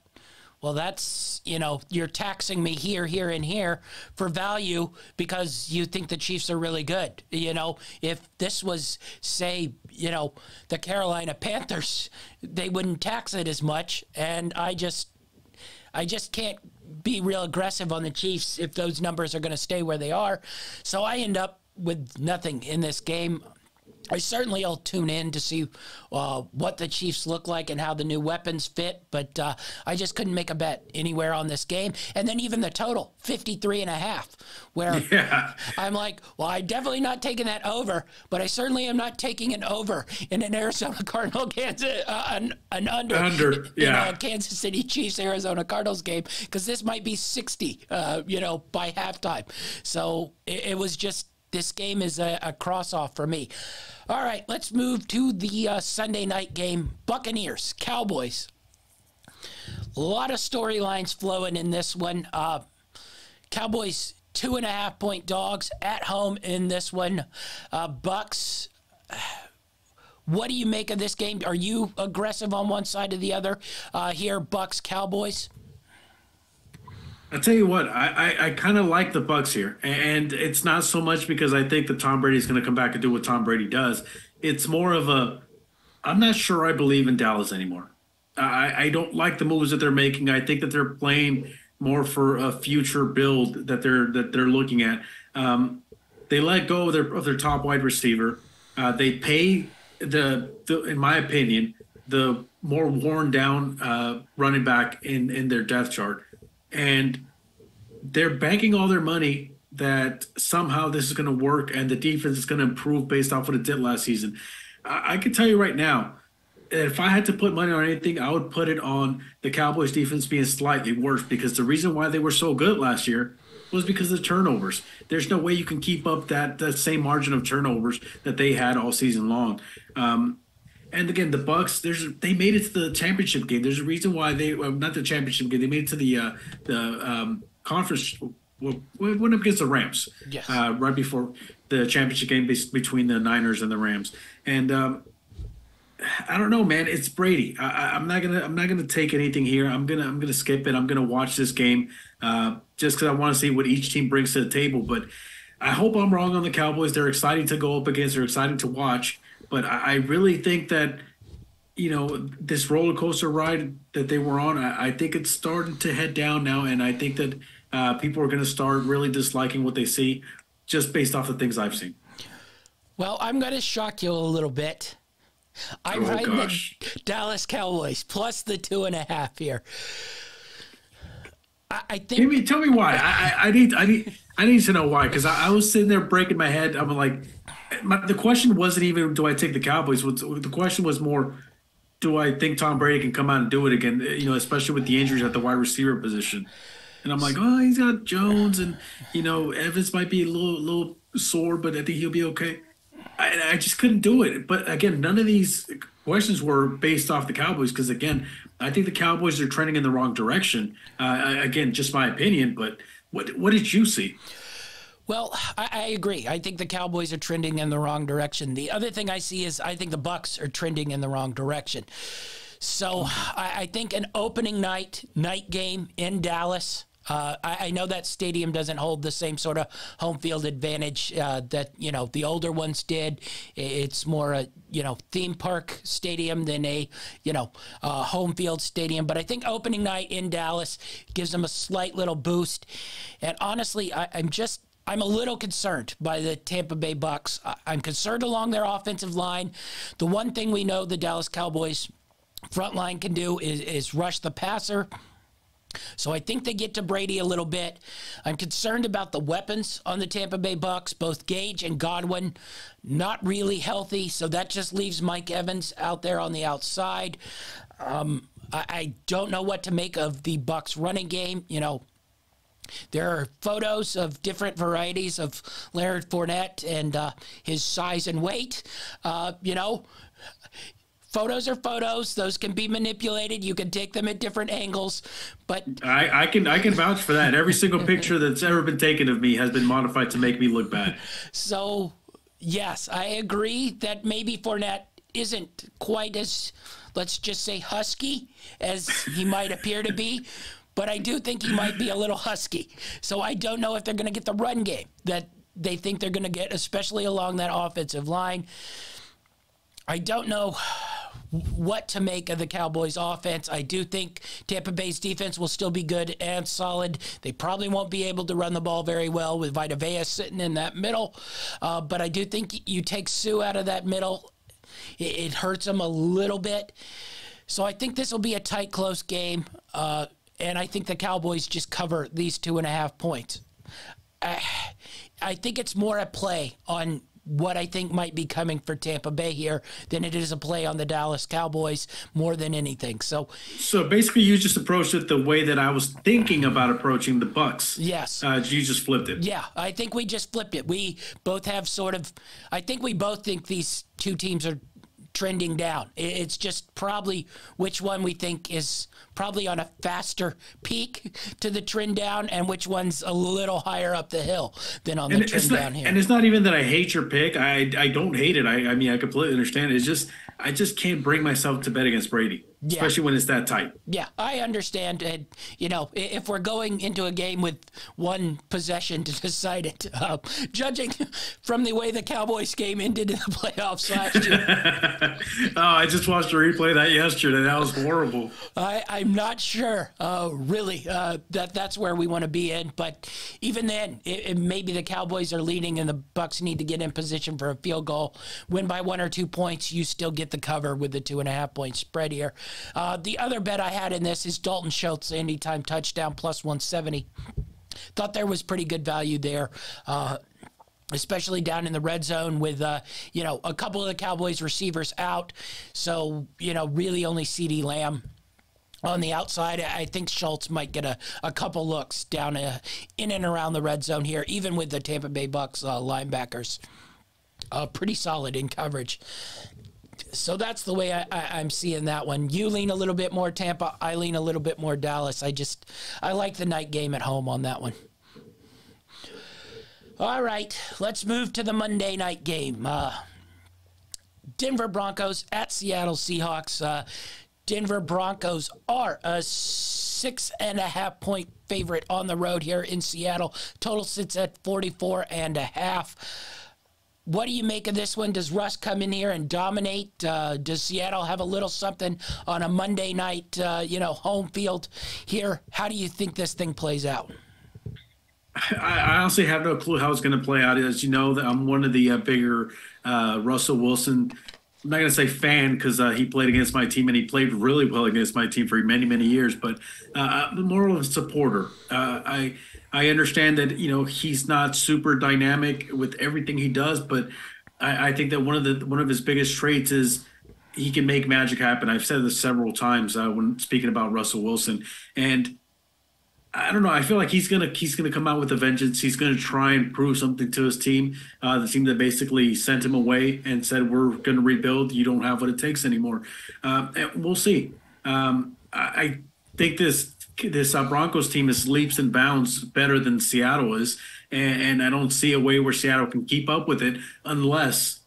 well, that's, you know, you're taxing me here, here, and here for value because you think the Chiefs are really good. You know, if this was, say, you know, the Carolina Panthers, they wouldn't tax it as much. And I just, I just can't be real aggressive on the Chiefs if those numbers are going to stay where they are. So I end up with nothing in this game. I certainly will tune in to see uh, what the Chiefs look like and how the new weapons fit, but uh, I just couldn't make a bet anywhere on this game. And then even the total, 53 and a half, where Yeah. I'm like, well, I'm definitely not taking that over, but I certainly am not taking an over in an Arizona Cardinal Kansas, uh, an, an under, Under, in yeah. a Kansas City Chiefs Arizona Cardinals game because this might be 60, uh, you know, by halftime. So it, it was just this game is a, a cross off for me. All right, let's move to the uh, Sunday night game Buccaneers, Cowboys. A lot of storylines flowing in this one. Uh, Cowboys two and a half point dogs at home in this one. Uh, Bucks. What do you make of this game? Are you aggressive on one side or the other uh, here, Bucks Cowboys? I tell you what, I I, I kind of like the Bucks here, and it's not so much because I think that Tom Brady's going to come back and do what Tom Brady does. It's more of a, I'm not sure I believe in Dallas anymore. I I don't like the moves that they're making. I think that they're playing more for a future build that they're that they're looking at. Um, they let go of their of their top wide receiver. Uh, they pay the, the, in my opinion, the more worn down uh, running back in in their depth chart, and they're banking all their money that somehow this is going to work and the defense is going to improve based off what it did last season. I, I can tell you right now, if I had to put money on anything, I would put it on the Cowboys defense being slightly worse because the reason why they were so good last year was because of the turnovers. There's no way you can keep up that that same margin of turnovers that they had all season long. Um, and again, the Bucks, there's they made it to the championship game. There's a reason why they well, not the championship game. They made it to the uh, the um, conference. Well, went up against the Rams. Yes. Uh, right before the championship game between the Niners and the Rams. And um, I don't know, man. It's Brady. I, I'm not gonna. I'm not gonna take anything here. I'm gonna. I'm gonna skip it. I'm gonna watch this game uh, just because I want to see what each team brings to the table. But I hope I'm wrong on the Cowboys. They're exciting to go up against. They're exciting to watch. But I, I really think that you know this roller coaster ride that they were on. I, I think it's starting to head down now, and I think that uh, people are going to start really disliking what they see just based off the things I've seen. Well, I'm going to shock you a little bit. I'm Oh, riding gosh. the Dallas Cowboys plus the two and a half here. I, I think Tell me, tell me why. I, I, I need, I need, I need to know why. Because I, I was sitting there breaking my head. I'm like, my, the question wasn't even, do I take the Cowboys? The question was more, do I think Tom Brady can come out and do it again? You know, especially with the injuries at the wide receiver position. And I'm like, oh, he's got Jones, and you know, Evans might be a little, little sore, but I think he'll be okay. I, I just couldn't do it. But again, none of these questions were based off the Cowboys because again, I think the Cowboys are trending in the wrong direction. Uh, again, just my opinion. But what what did you see? Well, I, I agree. I think the Cowboys are trending in the wrong direction. The other thing I see is I think the Bucks are trending in the wrong direction. So I, I think an opening night night game in Dallas. Uh, I, I know that stadium doesn't hold the same sort of home field advantage uh, that you know the older ones did. It's more a you know theme park stadium than a you know uh, home field stadium. But I think opening night in Dallas gives them a slight little boost. And honestly, I, I'm just I'm a little concerned by the Tampa Bay Bucks. I'm concerned along their offensive line. The one thing we know the Dallas Cowboys front line can do is, is rush the passer. So I think they get to Brady a little bit. I'm concerned about the weapons on the Tampa Bay Bucks, both Gage and Godwin, not really healthy. So that just leaves Mike Evans out there on the outside. Um, I, I don't know what to make of the Bucks running game. You know, there are photos of different varieties of Leonard Fournette and uh, his size and weight. Uh, you know, photos are photos; those can be manipulated. You can take them at different angles, but I, I can I can vouch for that. Every single picture that's ever been taken of me has been modified to make me look bad. So, yes, I agree that maybe Fournette isn't quite as, let's just say, husky as he might appear to be. But I do think he might be a little husky. So I don't know if they're going to get the run game that they think they're going to get, especially along that offensive line. I don't know what to make of the Cowboys offense. I do think Tampa Bay's defense will still be good and solid. They probably won't be able to run the ball very well with Vita Vea sitting in that middle. Uh, but I do think you take Suh out of that middle, it, it hurts them a little bit. So I think this will be a tight, close game. Uh, and I think the Cowboys just cover these two and a half points. I, I think it's more a play on what I think might be coming for Tampa Bay here than it is a play on the Dallas Cowboys more than anything. So, so basically, you just approached it the way that I was thinking about approaching the Bucks. Yes, uh, you just flipped it. Yeah, I think we just flipped it. We both have sort of. I think we both think these two teams are trending down. It's just probably which one we think is probably on a faster peak to the trend down and which one's a little higher up the hill than on the trend not, down here. And it's not even that I hate your pick. I I don't hate it. I, I mean I completely understand it. It's just I just can't bring myself to bet against Brady. Yeah. Especially when it's that tight. Yeah, I understand. And, you know, if we're going into a game with one possession to decide it, uh, judging from the way the Cowboys game ended in the playoffs last year. oh, I just watched a replay that yesterday. That was horrible. I, I'm not sure, uh, really, uh, that that's where we want to be in. But even then, it, it maybe the Cowboys are leading and the Bucks need to get in position for a field goal. Win by one or two points, you still get the cover with the two and a half point spread here. Uh, the other bet I had in this is Dalton Schultz anytime touchdown plus 170. Thought there was pretty good value there. Uh, especially down in the red zone with uh, you know a couple of the Cowboys receivers out, so you know really only CeeDee Lamb on the outside. I think Schultz might get a, a couple looks down uh, in and around the red zone here, even with the Tampa Bay Bucks uh, linebackers. Uh, pretty solid in coverage so that's the way I, I, am seeing that one. You lean a little bit more Tampa. I lean a little bit more Dallas. I just I like the night game at home on that one. All right, let's move to the Monday night game. Uh, Denver Broncos at Seattle Seahawks. Uh, Denver Broncos are a six and a half point favorite on the road here in Seattle. Total sits at 44 and a half. What do you make of this one? Does Russ come in here and dominate? Uh, does Seattle have a little something on a Monday night, uh, you know, home field here? How do you think this thing plays out? I, honestly have no clue how it's going to play out. As you know, I'm one of the uh, bigger uh, Russell Wilson. I'm not going to say fan because uh, he played against my team and he played really well against my team for many, many years. But uh, I'm more of a supporter. I I understand that you know he's not super dynamic with everything he does, but I, I think that one of the one of his biggest traits is he can make magic happen. I've said this several times uh, when speaking about Russell Wilson, and I don't know. I feel like he's gonna he's gonna come out with a vengeance. He's gonna try and prove something to his team. Uh, the team that basically sent him away and said we're gonna rebuild. You don't have what it takes anymore. Uh, we'll see. Um, I, I think this this uh, Broncos team is leaps and bounds better than Seattle is, and, and, I don't see a way where Seattle can keep up with it unless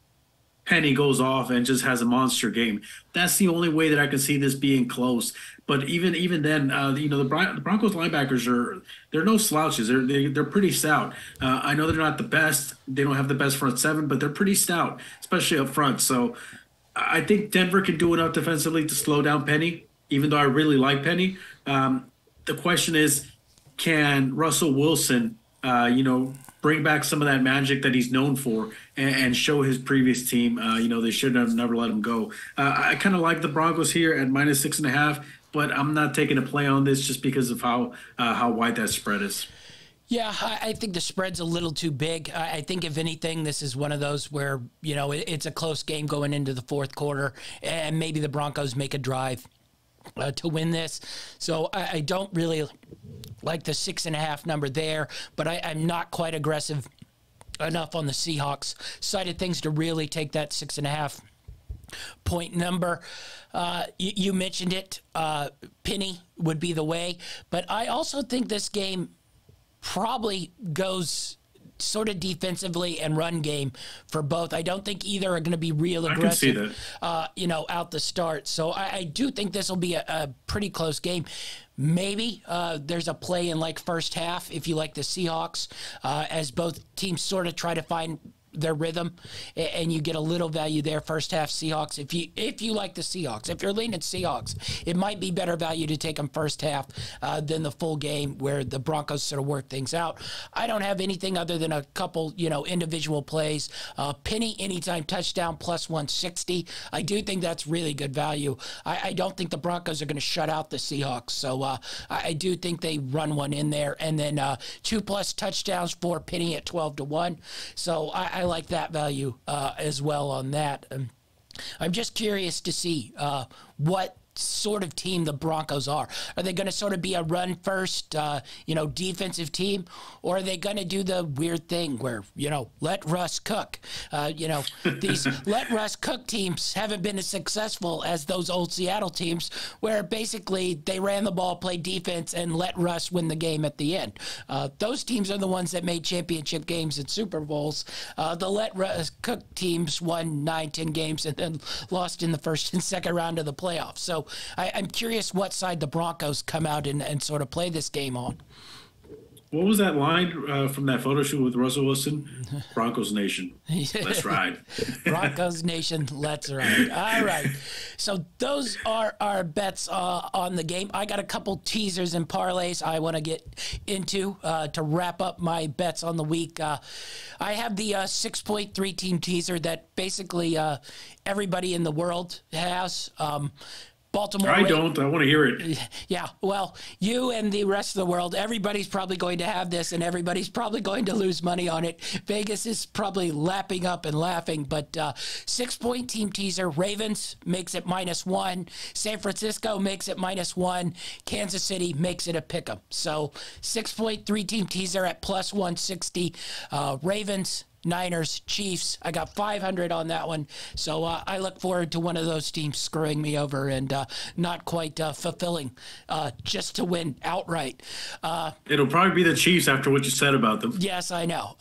Penny goes off and just has a monster game. That's the only way that I can see this being close. But even even then, uh, you know, the, Bron- the, Broncos linebackers are they're no slouches. They're they, are they are pretty stout. Uh, I know they're not the best. They don't have the best front seven, but they're pretty stout, especially up front. So I think Denver can do enough defensively to slow down Penny. Even though I really like Penny, um, the question is, can Russell Wilson, uh, you know, bring back some of that magic that he's known for and, and show his previous team, uh, you know, they should have never let him go. Uh, I kind of like the Broncos here at minus six and a half, but I'm not taking a play on this just because of how uh, how wide that spread is. Yeah, I, think the spread's a little too big. I, think, if anything, this is one of those where, you know, it's a close game going into the fourth quarter, and maybe the Broncos make a drive uh, to win this. So I, I, don't really like the six and a half number there, but I, am not quite aggressive enough on the Seahawks side of things to really take that six and a half point number. Uh, you, you, mentioned it. Uh, Penny would be the way, but I also think this game probably goes sort of defensively and run game for both. I don't think either are going to be real aggressive, uh, you know, out the start. So I, I do think this will be a, a, pretty close game. Maybe uh, there's a play in like first half if you like the Seahawks, uh, as both teams sort of try to find their rhythm, and you get a little value there. First half Seahawks. If you if you like the Seahawks, if you're leaning Seahawks, it might be better value to take them first half uh, than the full game where the Broncos sort of work things out. I don't have anything other than a couple you know individual plays. Uh, Penny anytime touchdown plus 160. I do think that's really good value. I, I don't think the Broncos are going to shut out the Seahawks, so uh, I, I, do think they run one in there, and then uh, two plus touchdowns for Penny at 12 to one. So I, I like that value uh, as well on that. Um, I'm just curious to see uh, what sort of team the Broncos are. Are they going to sort of be a run first, uh, you know, defensive team, or are they going to do the weird thing where you know let Russ cook? Uh, you know, these let Russ cook teams haven't been as successful as those old Seattle teams, where basically they ran the ball, played defense, and let Russ win the game at the end. Uh, those teams are the ones that made championship games and Super Bowls. Uh, the let Russ cook teams won nine, ten games and then lost in the first and second round of the playoffs. So I, am curious what side the Broncos come out and, and sort of play this game on. What was that line uh, from that photo shoot with Russell Wilson? Broncos Nation, let's ride. Broncos Nation, let's ride. All right. So those are our bets uh, on the game. I got a couple teasers and parlays I want to get into uh, to wrap up my bets on the week. Uh, I have the uh, 6.3 team teaser that basically uh, everybody in the world has. Um, Baltimore. I don't. I want to hear it. Yeah. Well, you and the rest of the world, everybody's probably going to have this, and everybody's probably going to lose money on it. Vegas is probably lapping up and laughing. But uh, six point team teaser Ravens makes it minus one. San Francisco makes it minus one. Kansas City makes it a pick 'em. So six point three team teaser at plus 160. Uh, Ravens Niners, Chiefs. I got 500 on that one. So uh, I look forward to one of those teams screwing me over and uh, not quite uh, fulfilling uh, just to win outright. Uh, It'll probably be the Chiefs after what you said about them. Yes, I know.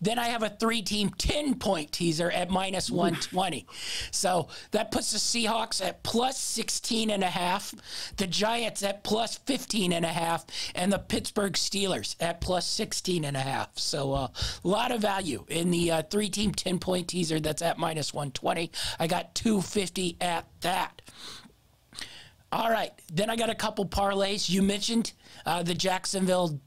Uh, then I have a three team 10 point teaser at minus 120. So that puts the Seahawks at plus 16 and a half, the Giants at plus 15 and a half, and the Pittsburgh Steelers at plus 16 and a half. So uh, a lot of value in the uh, three team 10 point teaser that's at minus 120. I got 250 at that. All right. Then I got a couple parlays. You mentioned uh, the Jacksonville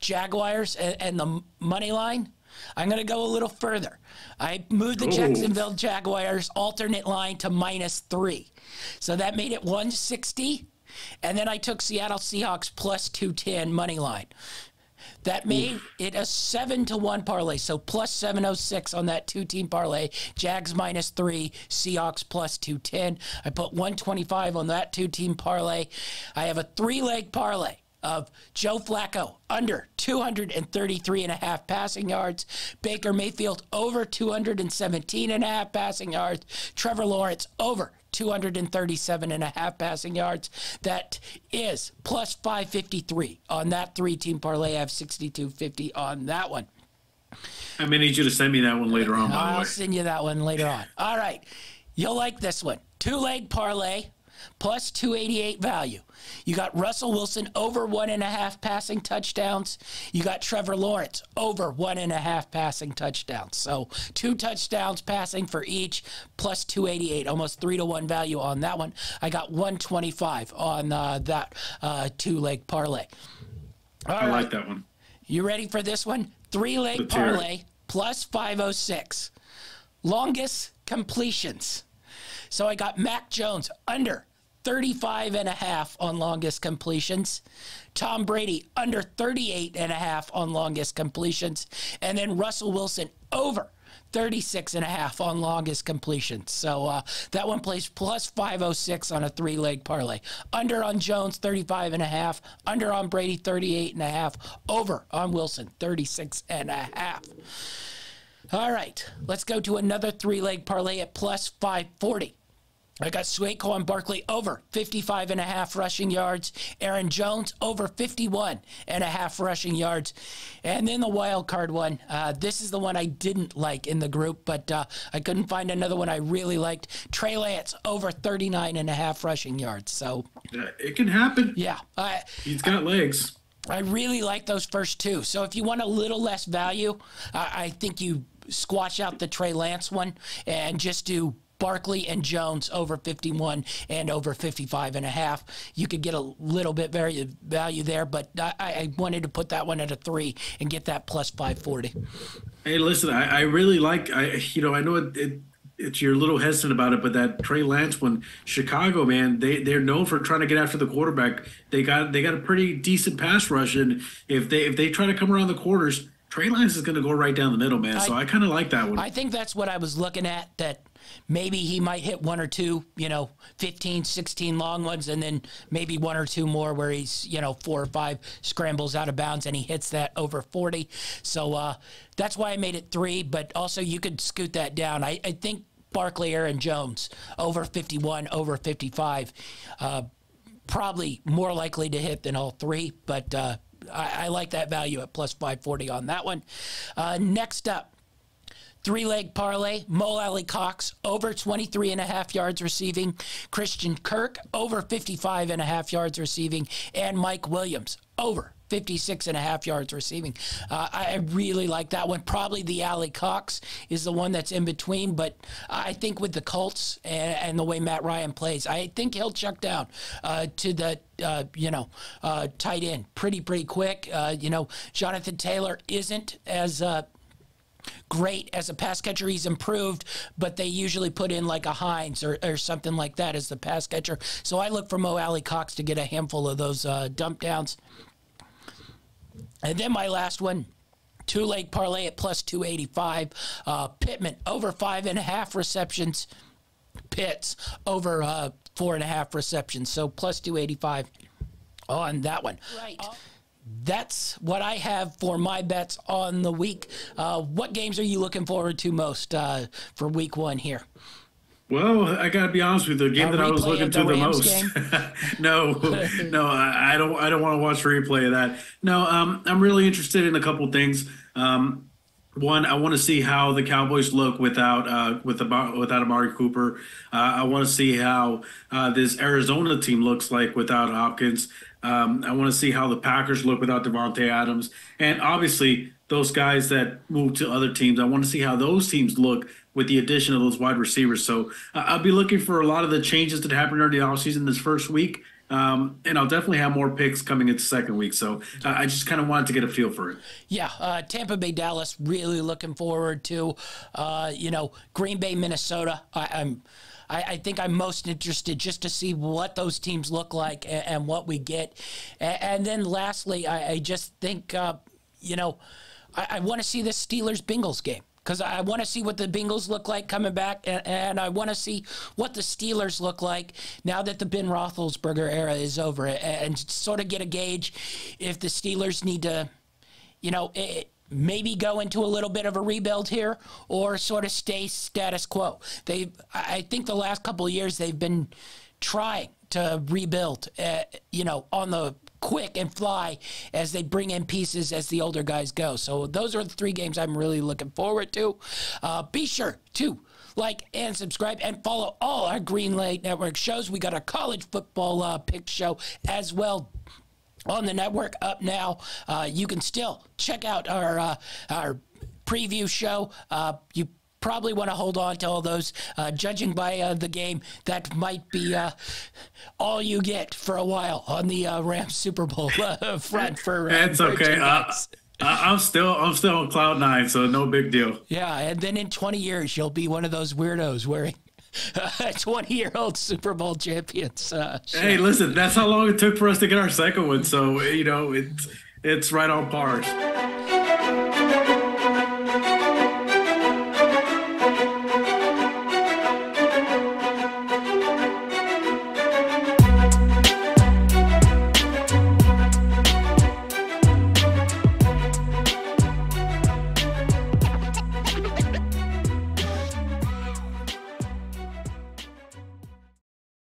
Jaguars and, and the money line. I'm going to go a little further. I moved the Ooh. Jacksonville Jaguars alternate line to minus three. So that made it 160. And then I took Seattle Seahawks plus 210 money line. That made it a seven to one parlay. So plus 706 on that two team parlay. Jags minus three, Seahawks plus 210. I put 125 on that two team parlay. I have a three leg parlay of Joe Flacco under 233 and a half passing yards, Baker Mayfield over 217 and a half passing yards, Trevor Lawrence over 237 and a half passing yards. That is plus 553 on that three team parlay. I have 6250 on that one. I may need you to send me that one later on. I'll send you that one later on. All right. You'll like this one. Two leg parlay plus 288 value. You got Russell Wilson over one and a half passing touchdowns. You got Trevor Lawrence over one and a half passing touchdowns. So two touchdowns passing for each, plus 288, almost three to one value on that one. I got 125 on uh, that uh, two leg parlay. All I right. like that one. You ready for this one? Three leg parlay plus 506. Longest completions. So I got Mac Jones under 35 and a half on longest completions. Tom Brady under 38 and a half on longest completions. And then Russell Wilson over 36 and a half on longest completions. So uh, that one plays plus 506 on a three leg parlay. Under on Jones, 35 and a half. Under on Brady, 38 and a half. Over on Wilson, 36 and a half. All right, let's go to another three leg parlay at plus 540. I got Saquon Barkley over 55 and a half rushing yards. Aaron Jones over 51 and a half rushing yards. And then the wild card one. Uh, this is the one I didn't like in the group, but uh, I couldn't find another one I really liked. Trey Lance over 39 and a half rushing yards. So it can happen. Yeah. He's got legs. I really like those first two. So if you want a little less value, I think you squash out the Trey Lance one and just do Barkley and Jones over 51 and over 55 and a half. You could get a little bit very value there, but I, I wanted to put that one at a three and get that plus 540. Hey, listen, I, I really like, I you know, I know it, it it's you're a little hesitant about it, but that Trey Lance one, Chicago, man, they they're known for trying to get after the quarterback. They got they got a pretty decent pass rush, and if they if they try to come around the corners, Trey Lance is going to go right down the middle, man. So I, I kind of like that one. I think that's what I was looking at. That maybe he might hit one or two, you know, 15, 16 long ones, and then maybe one or two more where he's, you know, four or five scrambles out of bounds and he hits that over 40. So uh, that's why I made it three. But also, you could scoot that down. I, I think Barkley, Aaron Jones over 51, over 55. Uh, probably more likely to hit than all three, but. Uh, I, I like that value at plus 540 on that one. Uh, next up, Three leg parlay, Mo Alie-Cox over 23 and a half yards receiving, Christian Kirk over 55 and a half yards receiving, and Mike Williams over 56 and a half yards receiving. Uh, I really like that one. Probably the Alie-Cox is the one that's in between, but I think with the Colts and, and the way Matt Ryan plays, I think he'll chuck down uh, to the uh, you know, uh, tight end pretty, pretty quick. Uh, you know, Jonathan Taylor isn't as uh, great as a pass catcher. He's improved, but they usually put in like a Hines or, or something like that as the pass catcher. So I look for Mo Alie-Cox to get a handful of those uh, dump downs. And then my last one. Two leg parlay at plus 285. Uh, Pittman over five and a half receptions. Pitts over uh, four and a half receptions. So plus 285 on that one. Right. Uh, that's what I have for my bets on the week. Uh, what games are you looking forward to most uh, for week one here? Well, I got to be honest with you. The game that I was looking to the most. no, no, I, I, don't. I don't want to watch replay of that. No, um, I'm really interested in a couple things. Um, one, I want to see how the Cowboys look without uh, with the, without Amari Cooper. Uh, I want to see how uh, this Arizona team looks like without Hopkins. Um, I want to see how the Packers look without Davante Adams, and obviously those guys that move to other teams. I want to see how those teams look with the addition of those wide receivers. So uh, I'll be looking for a lot of the changes that happened during the offseason this first week. Um, and I'll definitely have more picks coming into second week. So uh, I just kind of wanted to get a feel for it. Yeah, uh, Tampa Bay, Dallas, really looking forward to. Uh, you know, Green Bay, Minnesota. I, am I, I, think I'm most interested just to see what those teams look like and, and what we get. And, and then lastly, I, I just think, uh, you know, I, I want to see the Steelers Bengals game because I want to see what the Bengals look like coming back, and, and I want to see what the Steelers look like now that the Ben Roethlisberger era is over, and, and sort of get a gauge if the Steelers need to, you know, it, maybe go into a little bit of a rebuild here or sort of stay status quo. They, I think, the last couple of years they've been trying to rebuild, uh, you know, on the quick and fly as they bring in pieces as the older guys go. So those are the three games I'm really looking forward to. Uh, be sure to like and subscribe and follow all our Green Greenlight Network shows. We got a college football uh, pick show as well on the network up now. Uh, you can still check out our uh, our preview show. Uh, you probably want to hold on to all those. Uh, judging by uh, the game, that might be uh, all you get for a while on the uh, Rams Super Bowl uh, front for. That's okay. I'm still I'm still on cloud nine, so no big deal. Yeah, and then in 20 years, you'll be one of those weirdos wearing 20 year old Super Bowl champions. Uh, hey, listen, that's how long it took for us to get our second one. So, you know, it's, it's right on par.